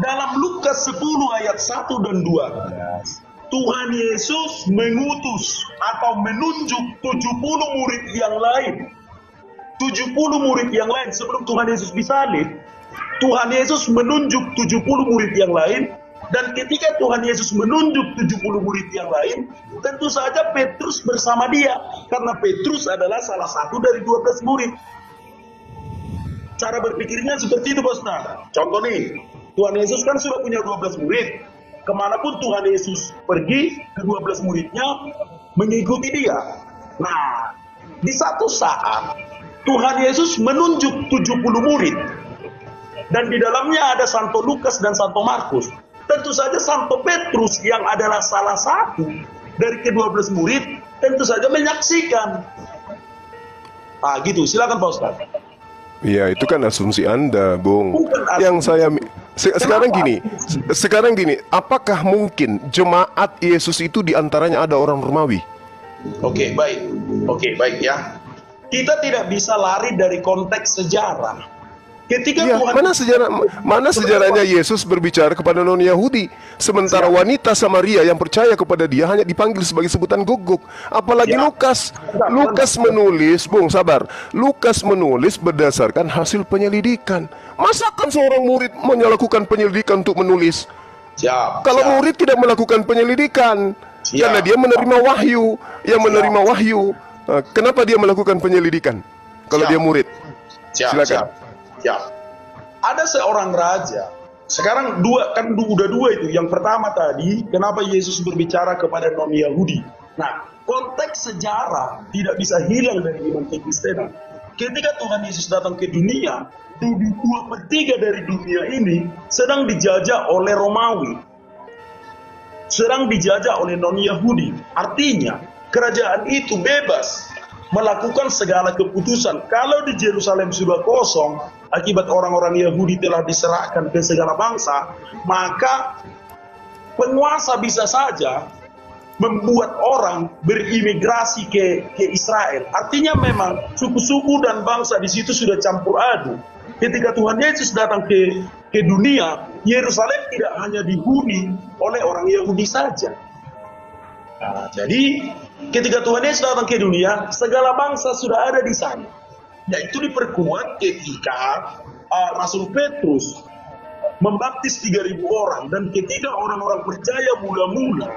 dalam Lukas 10 ayat 1 dan 12 Tuhan Yesus mengutus atau menunjuk 70 murid yang lain. 70 murid yang lain sebelum Tuhan Yesus disalib Tuhan Yesus menunjuk 70 murid yang lain. Dan ketika Tuhan Yesus menunjuk 70 murid yang lain tentu saja Petrus bersama dia. Karena Petrus adalah salah satu dari 12 murid. Cara berpikirnya seperti itu bos nah contoh nih Tuhan Yesus kan sudah punya 12 murid. Ke mana pun Tuhan Yesus pergi ke 12 muridnya mengikuti dia. Nah di satu saat Tuhan Yesus menunjuk 70 murid. Dan di dalamnya ada Santo Lukas dan Santo Markus. Tentu saja Santo Petrus yang adalah salah satu dari ke-12 murid tentu saja menyaksikan. Ah gitu. Silakan Pak Ustaz Iya, itu kan asumsi Anda, Bung. Bukan asumsi. Yang saya se- sekarang gini, se- sekarang gini, apakah mungkin jemaat Yesus itu di antaranya ada orang Romawi? Oke, baik. Oke, baik ya. Kita tidak bisa lari dari konteks sejarah. Ketika Iya, Tuhan mana sejarah mana sejarahnya Yesus berbicara kepada non Yahudi? Sementara wanita Samaria yang percaya kepada dia hanya dipanggil sebagai sebutan guguk. Apalagi Siap. Lukas. Lukas menulis, Bung sabar. Lukas menulis berdasarkan hasil penyelidikan. Masakan seorang murid melakukan penyelidikan untuk menulis? Siap. Kalau siap. murid tidak melakukan penyelidikan, Siap. karena dia menerima wahyu, yang menerima wahyu. eh, Kenapa dia melakukan penyelidikan? Kalau Siap. dia murid, Siap, Silakan. siap, siap. Ada seorang raja. Sekarang dua kan udah dua itu. Yang pertama tadi, kenapa Yesus berbicara kepada non Yahudi? Nah, konteks sejarah tidak bisa hilang dari iman kekristenan. Ketika Tuhan Yesus datang ke dunia, du- du- dua per tiga dari dunia ini sedang dijajah oleh Romawi sedang dijajah oleh non-Yahudi. Artinya, kerajaan itu bebas melakukan segala keputusan. Kalau di Yerusalem sudah kosong, akibat orang-orang Yahudi telah diserahkan ke segala bangsa, maka penguasa bisa saja membuat orang berimigrasi ke ke Israel. Artinya memang suku-suku dan bangsa di situ sudah campur aduk. Ketika Tuhan Yesus datang ke ke dunia, Yerusalem tidak hanya dihuni oleh orang Yahudi saja. Nah, jadi ketika Tuhan Yesus datang ke dunia, segala bangsa sudah ada di sana. Dan itu diperkuat ketika uh, Rasul Petrus membaptis 3.000 orang dan ketika orang-orang percaya mula-mula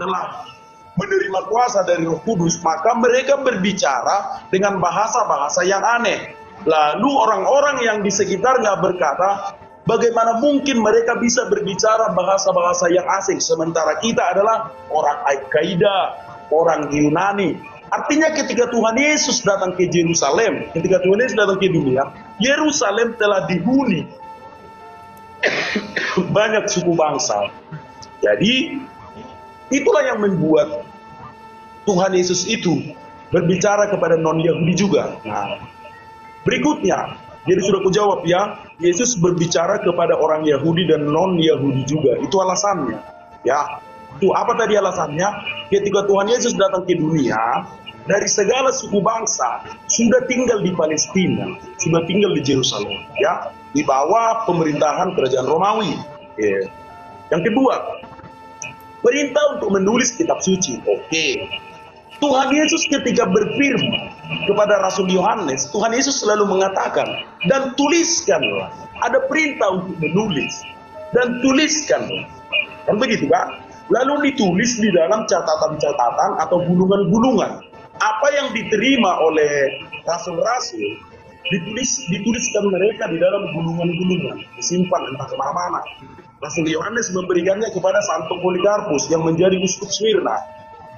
telah menerima kuasa dari Roh Kudus, maka mereka berbicara dengan bahasa-bahasa yang aneh. Lalu orang-orang yang di sekitarnya berkata, bagaimana mungkin mereka bisa berbicara bahasa-bahasa yang asing sementara kita adalah orang Al-Qaeda, orang Yunani. Artinya ketika Tuhan Yesus datang ke Yerusalem, ketika Tuhan Yesus datang ke dunia, Yerusalem telah dihuni banyak suku bangsa. Jadi itulah yang membuat Tuhan Yesus itu berbicara kepada non Yahudi juga. Nah, berikutnya, jadi sudah kujawab ya, Yesus berbicara kepada orang Yahudi dan non Yahudi juga. Itu alasannya. Ya, itu apa tadi alasannya? Ketika Tuhan Yesus datang ke dunia, dari segala suku bangsa sudah tinggal di Palestina, sudah tinggal di Yerusalem, ya, di bawah pemerintahan kerajaan Romawi. Ya. Yang kedua, perintah untuk menulis kitab suci. Oke. Tuhan Yesus ketika berfirman kepada Rasul Yohanes, Tuhan Yesus selalu mengatakan, dan tuliskanlah. Ada perintah untuk menulis. Dan tuliskanlah. Kan begitu kan? Lalu ditulis di dalam catatan-catatan atau gulungan-gulungan. Apa yang diterima oleh rasul-rasul, ditulis dituliskan mereka di dalam gulungan-gulungan, disimpan entah ke mana-mana. Rasul Yohanes memberikannya kepada Santo Polikarpus yang menjadi uskup Smyrna.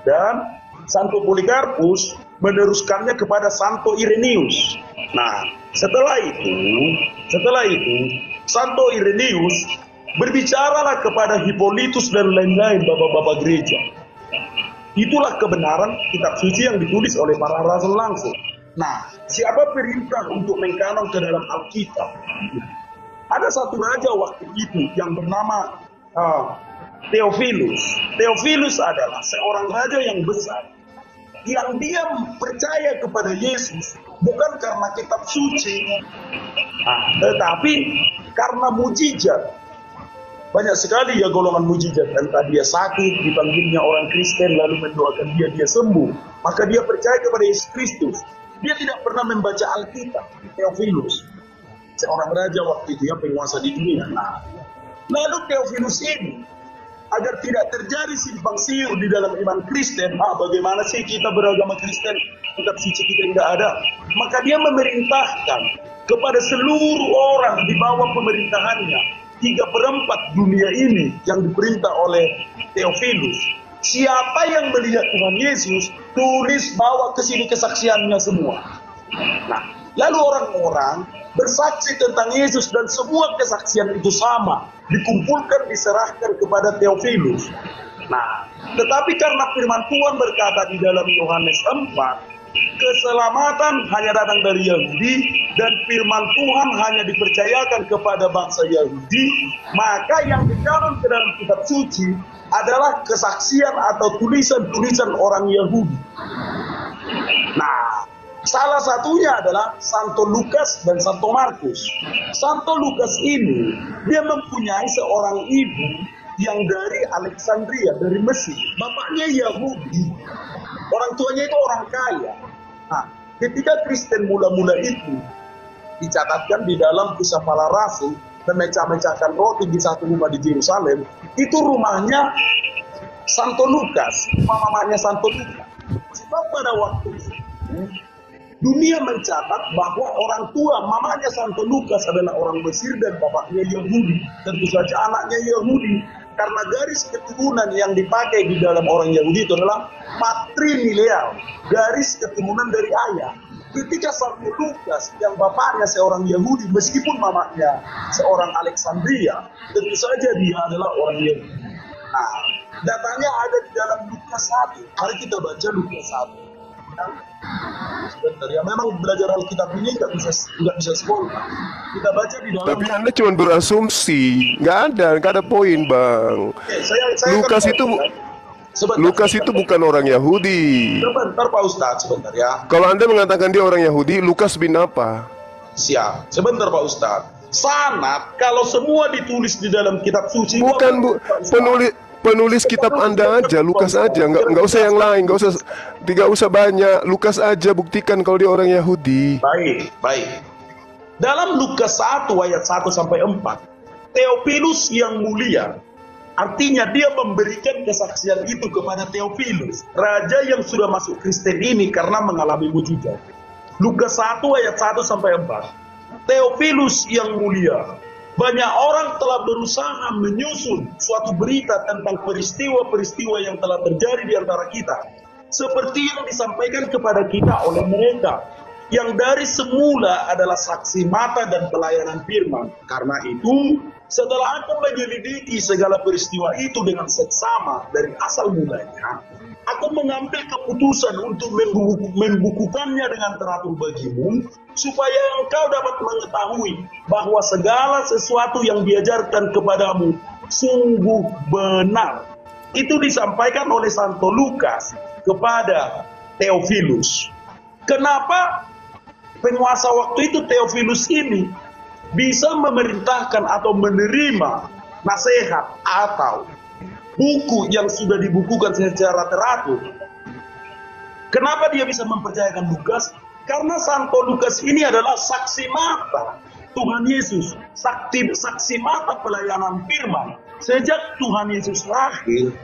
Dan Santo Polikarpus meneruskannya kepada Santo Irenaeus. Nah, setelah itu, setelah itu, Santo Irenaeus berbicaralah kepada Hippolytus dan lain-lain bapak-bapak gereja. Itulah kebenaran kitab suci yang ditulis oleh para rasul langsung. Nah, siapa perintah untuk mengkanon ke dalam Alkitab? Ada satu raja waktu itu yang bernama uh, Theophilus. Theophilus adalah seorang raja yang besar yang dia percaya kepada Yesus bukan karena kitab suci, nah, tetapi karena mujizat. Banyak sekali ya golongan mujizat. Entah dia sakit, dipanggilnya orang Kristen lalu mendoakan dia, dia sembuh. Maka dia percaya kepada Yesus Kristus. Dia tidak pernah membaca Alkitab. Theophilus. Seorang raja waktu itu ya penguasa di dunia. Nah, lalu Theophilus ini agar tidak terjadi simpang siur di dalam iman Kristen. Ah, bagaimana sih kita beragama Kristen? Kitab suci kita tidak ada. Maka dia memerintahkan kepada seluruh orang di bawah pemerintahannya tiga perempat dunia ini yang diperintah oleh Theophilus. Siapa yang melihat Tuhan Yesus, tulis bawa ke sini kesaksiannya semua. Nah, lalu orang-orang bersaksi tentang Yesus dan semua kesaksian itu sama, dikumpulkan diserahkan kepada Theophilus. Nah, tetapi karena firman Tuhan berkata di dalam Yohanes 4, keselamatan hanya datang dari Yahudi dan firman Tuhan hanya dipercayakan kepada bangsa Yahudi, maka yang dicatat ke dalam kitab suci adalah kesaksian atau tulisan-tulisan orang Yahudi. Nah, salah satunya adalah Santo Lukas dan Santo Markus. Santo Lukas ini dia mempunyai seorang ibu yang dari Alexandria, dari Mesir. Bapaknya Yahudi. Orang tuanya itu orang kaya. Nah, ketika Kristen mula-mula itu dicatatkan di dalam kisah para rasul memecah-mecahkan roti di satu rumah di Yerusalem, itu rumahnya Santo Lukas, mamanya Santo Lukas. Sebab pada waktu itu dunia mencatat bahwa orang tua mamanya Santo Lukas adalah orang Mesir dan bapaknya Yahudi. Tentu saja anaknya Yahudi. Karena garis keturunan yang dipakai di dalam orang Yahudi itu adalah matrilineal, garis keturunan dari ayah. Ketika Santo Lukas yang bapaknya seorang Yahudi meskipun mamanya seorang Alexandria, tentu saja dia adalah orang Yahudi. Nah, datanya ada di dalam Lukas 1. Mari kita baca Lukas 1. Sebentar ya, memang belajar Alkitab ini nggak bisa nggak bisa sekolah. Kita baca di dalam. Tapi Anda cuma berasumsi, nggak ada, nggak ada poin, Bang. Oke, saya, saya Lukas itu baca. Sebentar, Lukas itu sebentar. bukan orang Yahudi. Sebentar Pak Ustadz, sebentar ya. Kalau Anda mengatakan dia orang Yahudi, Lukas bin apa? Siap. Sebentar Pak Ustadz. Sanat kalau semua ditulis di dalam kitab suci Bukan bu, penulis penulis kitab Anda aja, Lukas aja, nggak nggak usah yang lain, nggak usah tidak usah banyak, Lukas aja buktikan kalau dia orang Yahudi. Baik, baik. Dalam Lukas 1 ayat 1 sampai 4, Theophilus yang mulia, artinya dia memberikan kesaksian itu kepada Theophilus, raja yang sudah masuk Kristen ini karena mengalami mujizat. Lukas 1 ayat 1 sampai 4. Theophilus yang mulia, banyak orang telah berusaha menyusun suatu berita tentang peristiwa-peristiwa yang telah terjadi di antara kita. Seperti yang disampaikan kepada kita oleh mereka. Yang dari semula adalah saksi mata dan pelayanan firman. Karena itu, setelah aku menyelidiki segala peristiwa itu dengan seksama dari asal mulanya, aku mengambil keputusan untuk membuku- membukukannya dengan teratur bagimu, supaya engkau dapat mengetahui bahwa segala sesuatu yang diajarkan kepadamu sungguh benar. Itu disampaikan oleh Santo Lukas kepada Theophilus. Kenapa penguasa waktu itu Theophilus ini bisa memerintahkan atau menerima nasihat atau buku yang sudah dibukukan secara teratur. Kenapa dia bisa mempercayakan Lukas? Karena Santo Lukas ini adalah saksi mata Tuhan Yesus, saksi, saksi mata pelayanan firman. Sejak Tuhan Yesus lahir,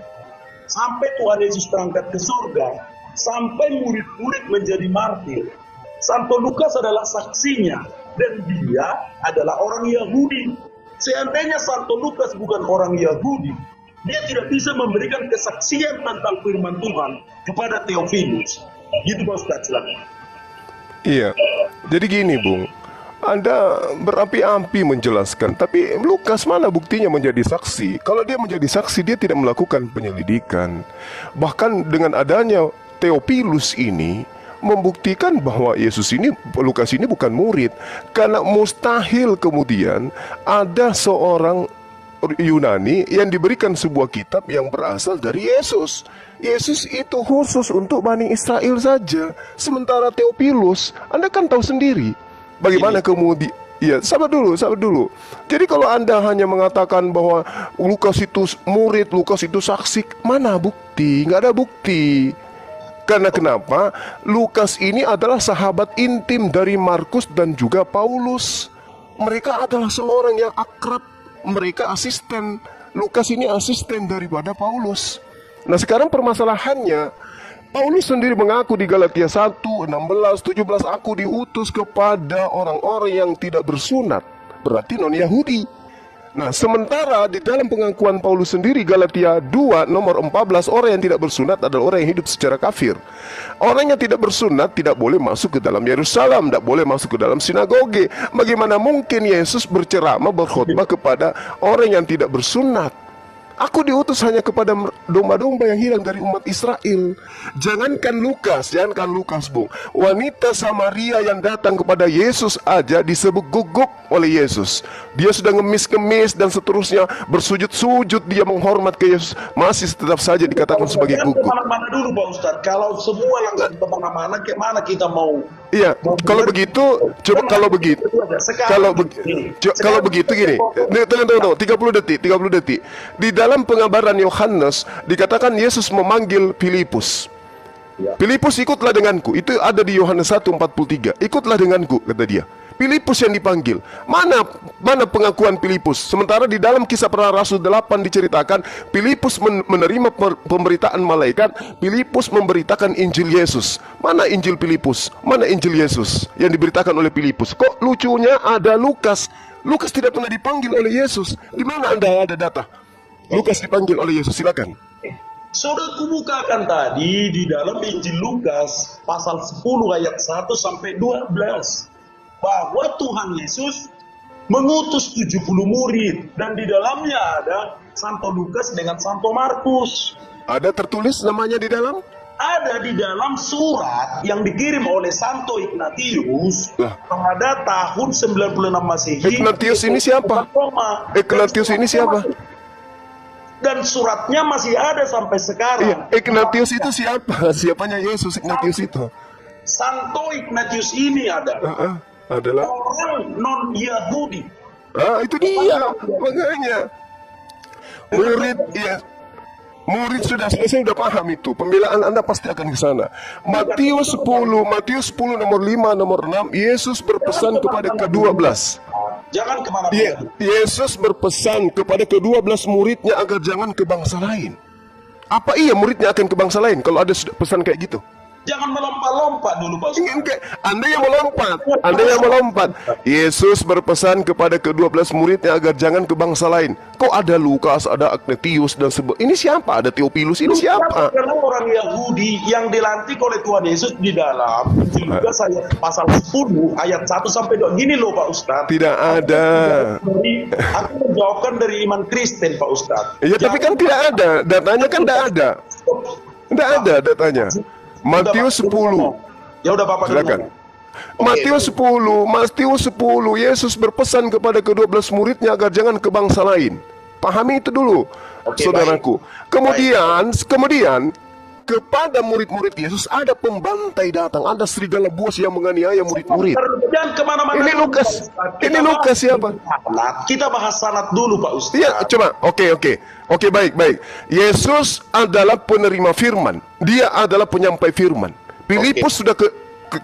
sampai Tuhan Yesus berangkat ke surga, sampai murid-murid menjadi martir. Santo Lukas adalah saksinya dan dia adalah orang Yahudi. Seandainya Santo Lukas bukan orang Yahudi, dia tidak bisa memberikan kesaksian tentang firman Tuhan kepada Theophilus. Gitu Pak Ustaz. Iya. Jadi gini, Bung. Anda berapi-api menjelaskan, tapi Lukas mana buktinya menjadi saksi? Kalau dia menjadi saksi, dia tidak melakukan penyelidikan. Bahkan dengan adanya Theophilus ini membuktikan bahwa Yesus ini Lukas ini bukan murid karena mustahil kemudian ada seorang Yunani yang diberikan sebuah kitab yang berasal dari Yesus. Yesus itu khusus untuk Bani Israel saja. Sementara Theophilus, Anda kan tahu sendiri bagaimana kemudian Iya, sabar dulu, sabar dulu. Jadi kalau Anda hanya mengatakan bahwa Lukas itu murid, Lukas itu saksi, mana bukti? Nggak ada bukti. Karena kenapa? Lukas ini adalah sahabat intim dari Markus dan juga Paulus. Mereka adalah seorang yang akrab. Mereka asisten. Lukas ini asisten daripada Paulus. Nah sekarang permasalahannya, Paulus sendiri mengaku di Galatia 1, 16, 17, aku diutus kepada orang-orang yang tidak bersunat. Berarti non-Yahudi. Nah, sementara di dalam pengakuan Paulus sendiri Galatia 2 nomor 14 orang yang tidak bersunat adalah orang yang hidup secara kafir. Orang yang tidak bersunat tidak boleh masuk ke dalam Yerusalem, tidak boleh masuk ke dalam sinagoge. Bagaimana mungkin Yesus berceramah berkhutbah kepada orang yang tidak bersunat? Aku diutus hanya kepada domba-domba yang hilang dari umat Israel. Jangankan Lukas, jangankan Lukas, Bung. Wanita Samaria yang datang kepada Yesus aja disebut gugup oleh Yesus. Dia sudah ngemis-ngemis dan seterusnya bersujud-sujud dia menghormat ke Yesus. Masih tetap saja dikatakan sebagai Jangan gugup. ke mana-mana dulu Pak Ustadz. Kalau semua langsung ke mana-mana, ke mana kita mau Iya, kalau begitu, coba kalau begitu, kalau gini, be- co- sekarang kalau begitu gini, nih, tunggu, tunggu, tunggu, 30 detik, 30 detik. Di dalam pengabaran Yohanes dikatakan Yesus memanggil Filipus. Filipus ikutlah denganku. Itu ada di Yohanes 1:43. Ikutlah denganku kata dia. Filipus yang dipanggil. Mana mana pengakuan Filipus? Sementara di dalam kisah para rasul 8 diceritakan Filipus men- menerima pemberitaan malaikat, Filipus memberitakan Injil Yesus. Mana Injil Filipus? Mana Injil Yesus yang diberitakan oleh Filipus? Kok lucunya ada Lukas? Lukas tidak pernah dipanggil oleh Yesus. Di mana Anda ada data? Lukas dipanggil oleh Yesus, silakan. Saudara kubukakan tadi di dalam Injil Lukas pasal 10 ayat 1 sampai 12 bahwa Tuhan Yesus mengutus 70 murid dan di dalamnya ada Santo Lukas dengan Santo Markus. Ada tertulis namanya di dalam? Ada di dalam surat yang dikirim oleh Santo Ignatius Lah. pada tahun 96 Masehi. Ignatius ini siapa? Roma. Ignatius ini siapa? Dan suratnya masih ada sampai sekarang. Iya, Ignatius itu siapa? Siapanya Yesus Ignatius itu? Santo Ignatius ini ada Ah, ah, adalah orang non Yahudi. ah itu dia makanya. Murid ya. Murid sudah saya sudah paham itu. Pembelaan anda pasti akan ke sana. Matius 10 Matius 10 nomor 5 nomor 6 Yesus berpesan kepada ke-12 Jangan ke mana Ye- mana Yesus berpesan kepada ke-12 muridnya agar jangan ke bangsa lain. Apa iya muridnya akan ke bangsa lain kalau ada pesan kayak gitu Jangan melompat-lompat dulu Pak. ingin ke Anda yang melompat. Anda yang melompat. Yesus berpesan kepada ke-12 muridnya agar jangan ke bangsa lain. Kok ada Lukas ada Agnetius dan sebagainya ini siapa? Ada Theophilus ini siapa? Karena orang Yahudi yang dilantik oleh Tuhan Yesus di dalam Injil Lukas ayat pasal 10 ayat 1 sampai 2. Gini loh Pak Ustadz. tidak ada. Dari, aku menjawabkan dari iman Kristen Pak Ustadz. ya tapi kan tidak ada. Datanya kan tidak ada. Tidak ada datanya Matius 10 Ya udah Bapak silakan. Matius 10, Matius 10, Yesus berpesan kepada ke-12 muridnya agar jangan ke bangsa lain. Pahami itu dulu, Oke, saudaraku. Kemudian, kemudian kepada murid-murid Yesus ada pembantai datang, ada serigala buas yang menganiaya murid-murid. Ke mana-mana. Ini Lukas. Ini Lukas siapa? sanad. Kita bahas sanat dulu Pak Ustadz. Iya, coba. Oke, oke. Oke, baik, baik. Yesus adalah penerima firman. Dia adalah penyampai firman. Filipus sudah ke,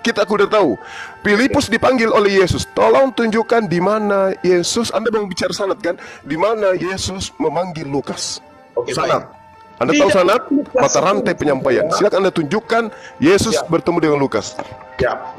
kita sudah tahu. Filipus dipanggil oleh Yesus. Tolong tunjukkan di mana Yesus. Anda mau bicara sanad kan? Di mana Yesus memanggil Lukas. Oke, sanad. Anda tahu sanad? Mata rantai penyampaian. Silakan Anda tunjukkan Yesus Ya. bertemu dengan Lukas. Ya.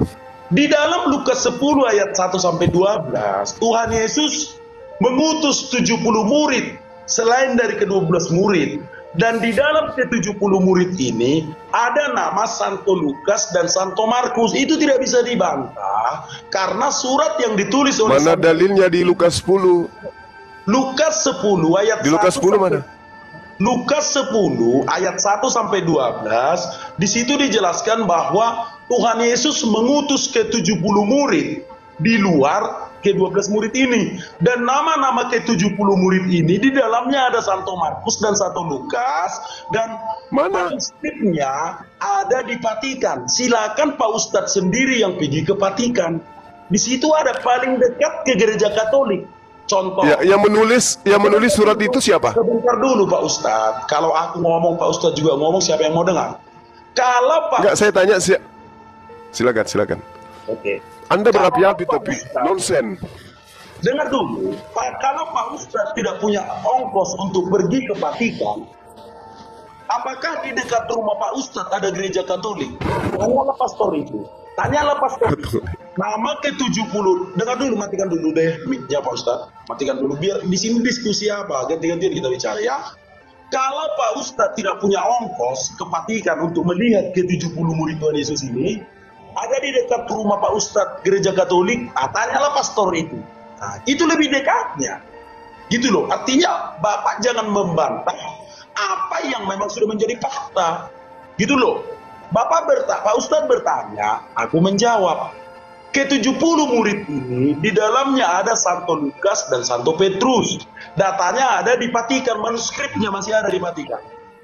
Di dalam Lukas 10 ayat 1 sampai 12, Tuhan Yesus mengutus 70 murid selain dari ke-12 murid. Dan di dalam ke-70 murid ini ada nama Santo Lukas dan Santo Markus. Itu tidak bisa dibantah karena surat yang ditulis oleh Mana Santo- dalilnya di Lukas 10? Lukas 10 ayat Di Lukas 1 10 sampai- mana? Lukas 10 ayat 1 sampai 12 di situ dijelaskan bahwa Tuhan Yesus mengutus ke 70 murid di luar ke 12 murid ini dan nama-nama ke 70 murid ini di dalamnya ada Santo Markus dan Santo Lukas dan Mana? manuskripnya ada di Vatikan. Silakan Pak Ustadz sendiri yang pergi ke Vatikan. Di situ ada paling dekat ke gereja Katolik. Contoh Ya, yang menulis yang menulis surat itu siapa? Sebentar dulu Pak Ustadz. Kalau aku ngomong Pak Ustadz juga ngomong siapa yang mau dengar? Kalau Pak Enggak, saya tanya si Silakan, silakan. Oke. Anda berapi-api tapi nonsen. Dengar dulu, Pak, kalau Pak Ustadz tidak punya ongkos untuk pergi ke Vatikan, apakah di dekat rumah Pak Ustadz ada gereja Katolik? Tanyalah pastor itu. Tanyalah pastor. Nama ke-70. Dengar dulu, matikan dulu deh mic-nya Pak Ustadz. Matikan dulu biar di sini diskusi apa, ganti-gantian kita bicara ya. Kalau Pak Ustadz tidak punya ongkos ke Vatikan untuk melihat ke-70 murid Tuhan Yesus ini, ada di dekat rumah Pak Ustadz gereja Katolik, ah, tanyalah pastor itu. Nah, itu lebih dekatnya. Gitu loh. Artinya Bapak jangan membantah apa yang memang sudah menjadi fakta. Gitu loh. Bapak bertanya, Pak Ustadz bertanya, aku menjawab. Ke-70 murid ini di dalamnya ada Santo Lukas dan Santo Petrus. Datanya ada di Vatikan, manuskripnya masih ada di Vatikan.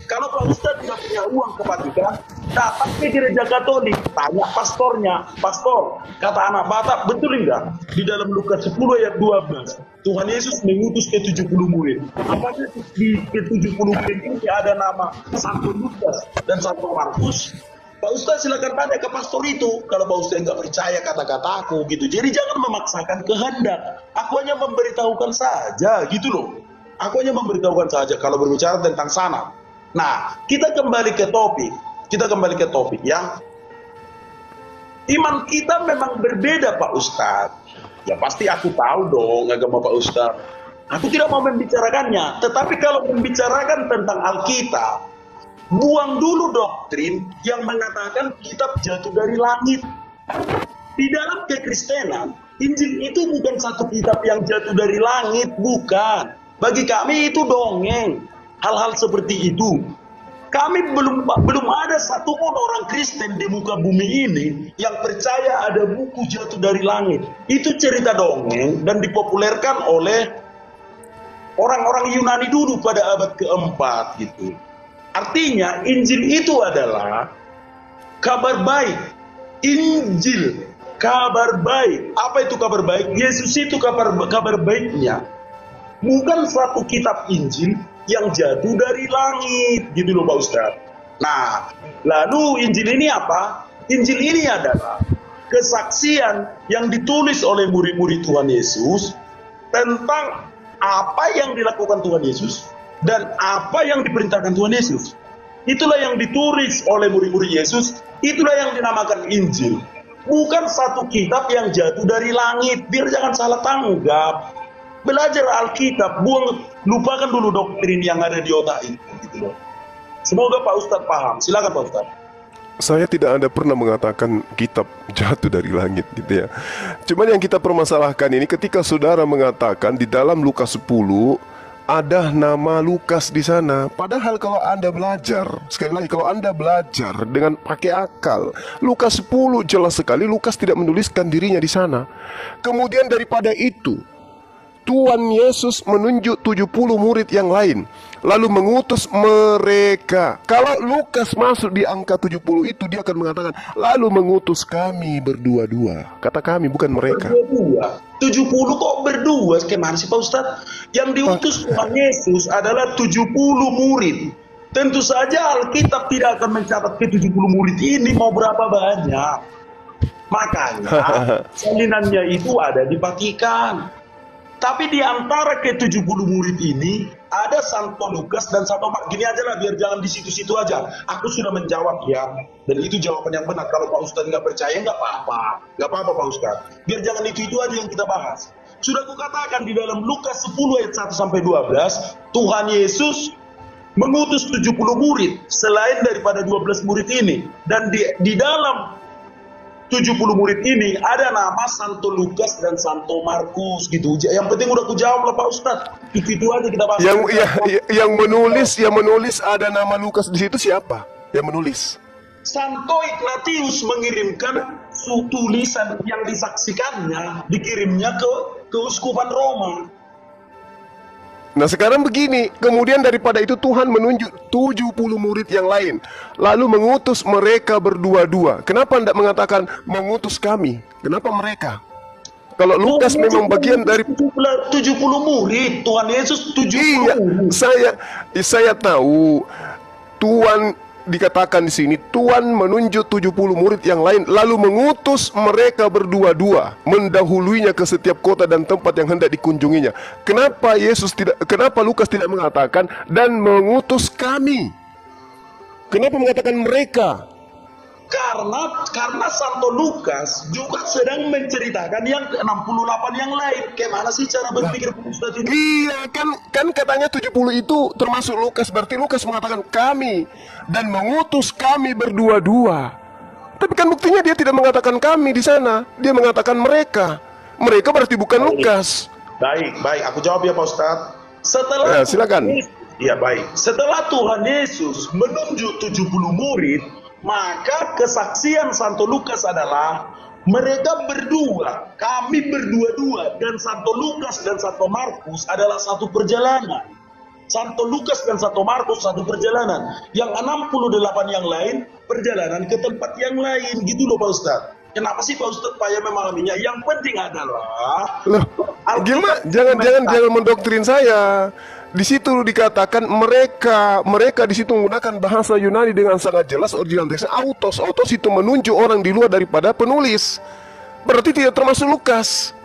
Kalau Pak Ustadz tidak punya uang ke Vatikan, datang ke gereja Katolik, tanya pastornya, pastor, kata anak Batak, betul enggak? Di dalam Lukas 10 ayat 12, Tuhan Yesus mengutus ke 70 murid. Apakah di ke 70 murid ini ada nama Santo Lukas dan Santo Markus? Pak Ustadz silakan tanya ke pastor itu kalau Pak Ustadz nggak percaya kata-kataku gitu. Jadi jangan memaksakan kehendak. Aku hanya memberitahukan saja gitu loh. Aku hanya memberitahukan saja kalau berbicara tentang sana. Nah, kita kembali ke topik. Kita kembali ke topik yang iman kita memang berbeda Pak Ustadz. Ya pasti aku tahu dong agama Pak Ustadz. Aku tidak mau membicarakannya. Tetapi kalau membicarakan tentang Alkitab, buang dulu doktrin yang mengatakan kitab jatuh dari langit. Di dalam kekristenan, Injil itu bukan satu kitab yang jatuh dari langit, bukan. Bagi kami itu dongeng. Hal-hal seperti itu. Kami belum belum ada satu pun orang Kristen di muka bumi ini yang percaya ada buku jatuh dari langit. Itu cerita dongeng dan dipopulerkan oleh orang-orang Yunani dulu pada abad keempat gitu. Artinya Injil itu adalah kabar baik. Injil, kabar baik. Apa itu kabar baik? Yesus itu kabar kabar baiknya. Bukan suatu kitab Injil yang jatuh dari langit, gitu loh Pak Ustaz. Nah, lalu Injil ini apa? Injil ini adalah kesaksian yang ditulis oleh murid-murid Tuhan Yesus tentang apa yang dilakukan Tuhan Yesus dan apa yang diperintahkan Tuhan Yesus. Itulah yang ditulis oleh murid-murid Yesus, itulah yang dinamakan Injil. Bukan satu kitab yang jatuh dari langit, biar jangan salah tanggap. Belajar Alkitab, buang lupakan dulu doktrin yang ada di otak itu gitu loh. Semoga Pak Ustadz paham. Silakan Pak Ustadz. Saya tidak ada pernah mengatakan kitab jatuh dari langit gitu ya. Cuman yang kita permasalahkan ini ketika saudara mengatakan di dalam Lukas 10 ada nama Lukas di sana. Padahal kalau Anda belajar, sekali lagi kalau Anda belajar dengan pakai akal, Lukas 10 jelas sekali Lukas tidak menuliskan dirinya di sana. Kemudian daripada itu, Tuhan Yesus menunjuk 70 murid yang lain lalu mengutus mereka. Kalau Lukas masuk di angka 70 itu dia akan mengatakan lalu mengutus kami berdua-dua. Kata kami bukan mereka. Berdua. 70 kok berdua? Gimana sih Pak Ustadz? Yang diutus Tuhan Yesus adalah 70 murid. Tentu saja Alkitab tidak akan mencatat ke 70 murid ini mau berapa banyak. Makanya salinannya itu ada di Vatikan. Tapi di antara ke 70 murid ini ada Santo Lukas dan Santo Mark. Gini aja lah biar jangan di situ-situ aja. Aku sudah menjawab ya. Dan itu jawaban yang benar. Kalau Pak Ustadz nggak percaya nggak apa-apa. Nggak apa-apa Pak Ustadz. Biar jangan itu-itu aja yang kita bahas. Sudah kukatakan di dalam Lukas 10 ayat 1 sampai 12, Tuhan Yesus mengutus 70 murid selain daripada 12 murid ini. Dan di, di dalam 70 murid ini ada nama Santo Lukas dan Santo Markus gitu. Yang penting udah kujawab lah Pak Ustadz. Itu itu aja kita bahas. Yang ya, yang menulis yang menulis ada nama Lukas di situ siapa? Yang menulis? Santo Ignatius mengirimkan tulisan yang disaksikannya dikirimnya ke keuskupan Roma. Nah sekarang begini, kemudian daripada itu Tuhan menunjuk 70 murid yang lain Lalu mengutus mereka berdua-dua Kenapa tidak mengatakan mengutus kami? Kenapa mereka? Kalau Lukas Oh, memang bagian dari 70 murid, Tuhan Yesus 70 Iya, saya saya tahu Tuhan dikatakan di sini Tuhan menunjuk 70 murid yang lain lalu mengutus mereka berdua-dua mendahuluinya ke setiap kota dan tempat yang hendak dikunjunginya. Kenapa Yesus tidak kenapa Lukas tidak mengatakan dan mengutus kami? Kenapa mengatakan mereka? Karena karena Santo Lukas juga sedang menceritakan yang 68 yang lain. Gimana sih cara berpikir ini? Iya kan kan katanya 70 itu termasuk Lukas berarti Lukas mengatakan kami dan mengutus kami berdua-dua. Tapi kan buktinya dia tidak mengatakan kami di sana, dia mengatakan mereka. Mereka berarti bukan Lukas. Baik, baik. Aku jawab ya Pak Ustadz. Setelah Ya, silakan. Iya baik. Setelah Tuhan Yesus menunjuk 70 murid, maka kesaksian Santo Lukas adalah mereka berdua, kami berdua-dua dan Santo Lukas dan Santo Markus adalah satu perjalanan. Santo Lukas dan Santo Markus satu perjalanan. Yang 68 yang lain perjalanan ke tempat yang lain gitu loh Pak Ustadz. Kenapa sih Pak Ustadz payah memahaminya? Yang penting adalah Loh, gimana? Jangan jangan jangan mendoktrin saya. Di situ dikatakan mereka mereka di situ menggunakan bahasa Yunani dengan sangat jelas original teksnya autos autos itu menunjuk orang di luar daripada penulis. Berarti tidak termasuk Lukas.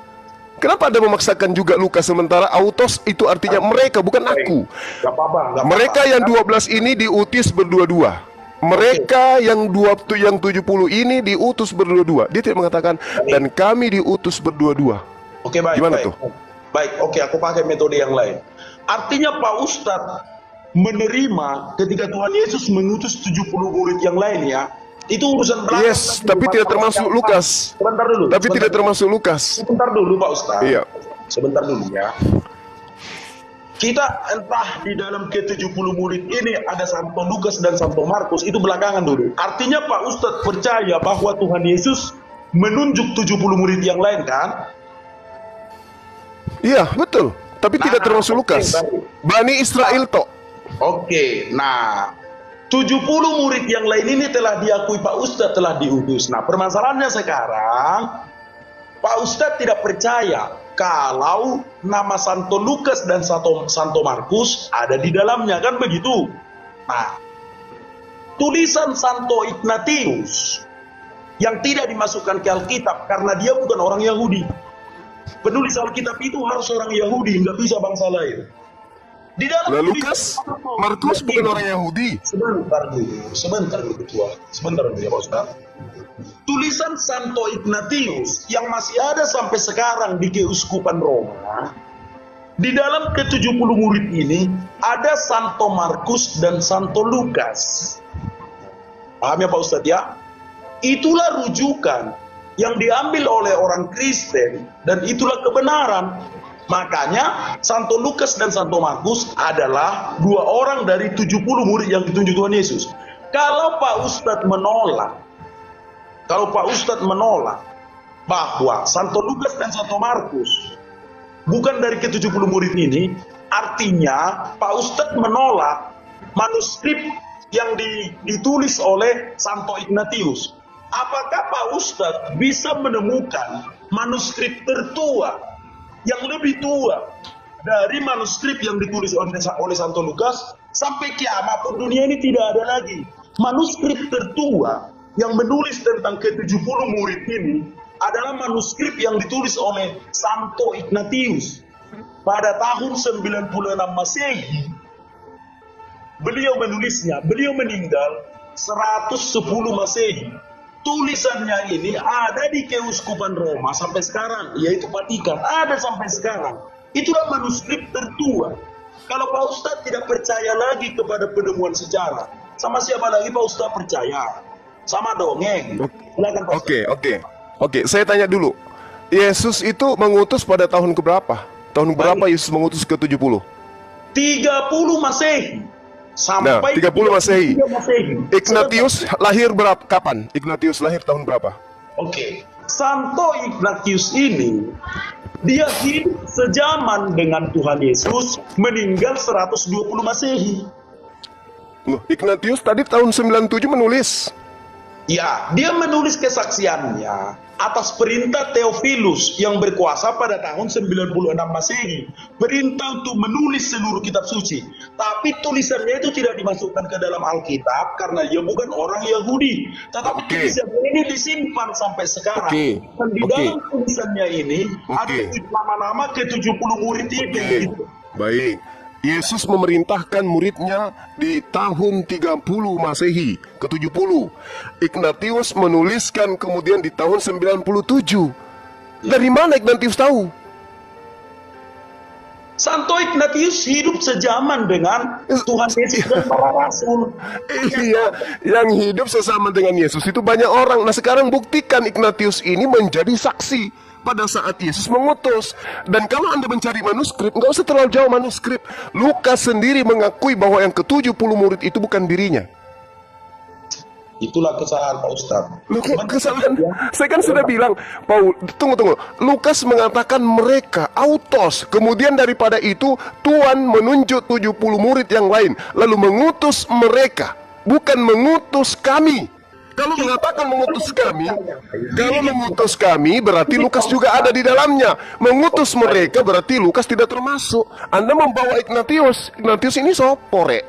Kenapa ada memaksakan juga Lukas sementara autos itu artinya mereka bukan aku. Gak apa-apa. gak Mereka yang 12 ini diutus berdua-dua. Mereka yang dua yang 70 ini diutus berdua-dua. Dia tidak mengatakan dan kami diutus berdua-dua. Oke baik. Gimana baik. tuh? Baik, oke aku pakai metode yang lain. Artinya Pak Ustadz menerima ketika Tuhan Yesus mengutus 70 murid yang lain ya. Itu urusan belakang. Yes, tapi tidak termasuk Lukas. Sebentar dulu. Tapi sebentar, tidak termasuk Lukas. Sebentar dulu Pak Ustadz. Iya. Sebentar dulu ya. Kita entah di dalam ke-70 murid ini ada Santo Lukas dan Santo Markus itu belakangan dulu. Artinya Pak Ustadz percaya bahwa Tuhan Yesus menunjuk 70 murid yang lain kan? Iya, betul. Tapi Nah, tidak termasuk Lukas. Bani Israel tok. Oke, nah 70 murid yang lain ini telah diakui Pak Ustadz telah diutus. Nah permasalahannya sekarang Pak Ustadz tidak percaya kalau nama Santo Lukas dan Santo, Santo Markus ada di dalamnya kan begitu. Nah tulisan Santo Ignatius yang tidak dimasukkan ke Alkitab karena dia bukan orang Yahudi. Penulis Alkitab itu harus orang Yahudi, nggak bisa bangsa lain. Di dalam tulisan Lukas, Santo Markus bukan Ignatius- orang Yahudi. Sebentar dulu, sebentar dulu ketua, sebentar dulu ya Pak Ustaz. Tulisan Santo Ignatius yang masih ada sampai sekarang di Keuskupan Roma, di dalam ke-70 murid ini ada Santo Markus dan Santo Lukas. Paham ya Pak Ustadz ya? Itulah rujukan yang diambil oleh orang Kristen dan itulah kebenaran. Makanya Santo Lukas dan Santo Markus adalah dua orang dari 70 murid yang ditunjuk Tuhan Yesus. Kalau Pak Ustadz menolak, kalau Pak Ustadz menolak bahwa Santo Lukas dan Santo Markus bukan dari ke-70 murid ini, artinya Pak Ustadz menolak manuskrip yang di- ditulis oleh Santo Ignatius. Apakah Pak Ustadz bisa menemukan manuskrip tertua yang lebih tua dari manuskrip yang ditulis oleh, Santo Lukas sampai kiamat pun dunia ini tidak ada lagi. Manuskrip tertua yang menulis tentang ke-70 murid ini adalah manuskrip yang ditulis oleh Santo Ignatius pada tahun 96 Masehi. Beliau menulisnya, beliau meninggal 110 Masehi. Tulisannya ini ada di Keuskupan Roma sampai sekarang, yaitu Vatikan, ada sampai sekarang. Itulah manuskrip tertua. Kalau Pak Ustadz tidak percaya lagi kepada penemuan sejarah, sama siapa lagi Pak Ustadz percaya? Sama dongeng. Oke, oke. Oke, saya tanya dulu. Yesus itu mengutus pada tahun keberapa? Tahun berapa Yesus mengutus ke 70? 30 Masehi sampai Nah, 30 Masehi. 33 Masehi. Ignatius lahir berapa? Kapan? Ignatius lahir tahun berapa? Oke, Santo Ignatius ini dia hidup sejaman dengan Tuhan Yesus, meninggal 120 Masehi. Loh, Ignatius tadi tahun 97 menulis. Ya, dia menulis kesaksiannya atas perintah Theophilus yang berkuasa pada tahun 96 Masehi. Perintah untuk menulis seluruh kitab suci. Tapi tulisannya itu tidak dimasukkan ke dalam Alkitab karena dia bukan orang Yahudi. Tetapi Oke. tulisannya ini disimpan sampai sekarang. Oke. Dan di dalam tulisannya ini ada Oke. nama-nama ke-70 murid itu. gitu. Baik. Yesus memerintahkan muridnya di tahun 30 Masehi ke 70. Ignatius menuliskan kemudian di tahun 97. Dari mana Ignatius tahu? Santo Ignatius hidup sejaman dengan Tuhan Yesus dan para rasul. Iya, yang hidup sesama dengan Yesus itu banyak orang. Nah sekarang buktikan Ignatius ini menjadi saksi pada saat Yesus mengutus. Dan kalau Anda mencari manuskrip, nggak usah terlalu jauh manuskrip. Lukas sendiri mengakui bahwa yang ke-70 murid itu bukan dirinya. Itulah kesalahan Pak Ustadz. Loh kesalahan? Saya kan sudah bilang, Paul, tunggu tunggu. Lukas mengatakan mereka autos. Kemudian daripada itu Tuhan menunjuk 70 murid yang lain lalu mengutus mereka, bukan mengutus kami. Kalau mengatakan mengutus kami, kalau mengutus kami berarti Lukas juga ada di dalamnya. Mengutus mereka berarti Lukas tidak termasuk. Anda membawa Ignatius, Ignatius ini sopore.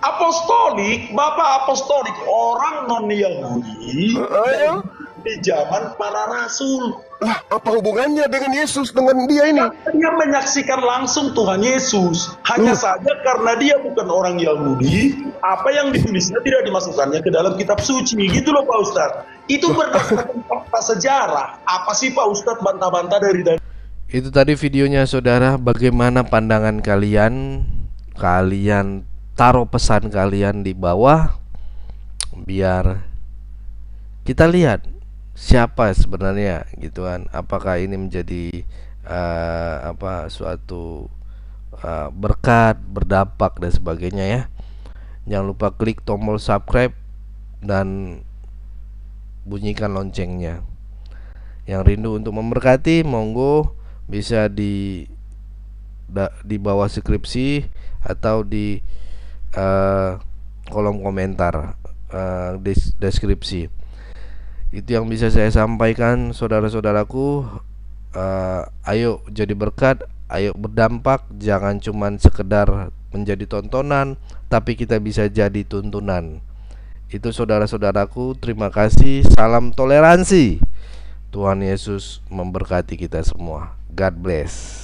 Apostolik, Bapak apostolik, orang non Yahudi Ayo. Di zaman para rasul. Lah, apa hubungannya dengan Yesus dengan dia ini? Dia menyaksikan langsung Tuhan Yesus. Hanya saja karena dia bukan orang Yahudi, apa yang ditulisnya tidak dimasukkannya ke dalam kitab suci. Gitu loh Pak Ustadz. Itu berdasarkan fakta sejarah. Apa sih Pak Ustadz bantah-bantah dari tadi? Itu tadi videonya saudara Bagaimana pandangan kalian Kalian taruh pesan kalian di bawah Biar kita lihat siapa sebenarnya gitu kan? Apakah ini menjadi eh, apa suatu eh, berkat, berdampak dan sebagainya ya? Jangan lupa klik tombol subscribe dan bunyikan loncengnya. Yang rindu untuk memberkati monggo bisa di da- di bawah skripsi atau di eh, kolom komentar des- deskripsi itu yang bisa saya sampaikan saudara-saudaraku. Eh, ayo jadi berkat ayo berdampak. Jangan cuman sekedar menjadi tontonan tapi kita bisa jadi tuntunan. Itu saudara-saudaraku terima kasih. Salam toleransi. Tuhan Yesus memberkati kita semua. God bless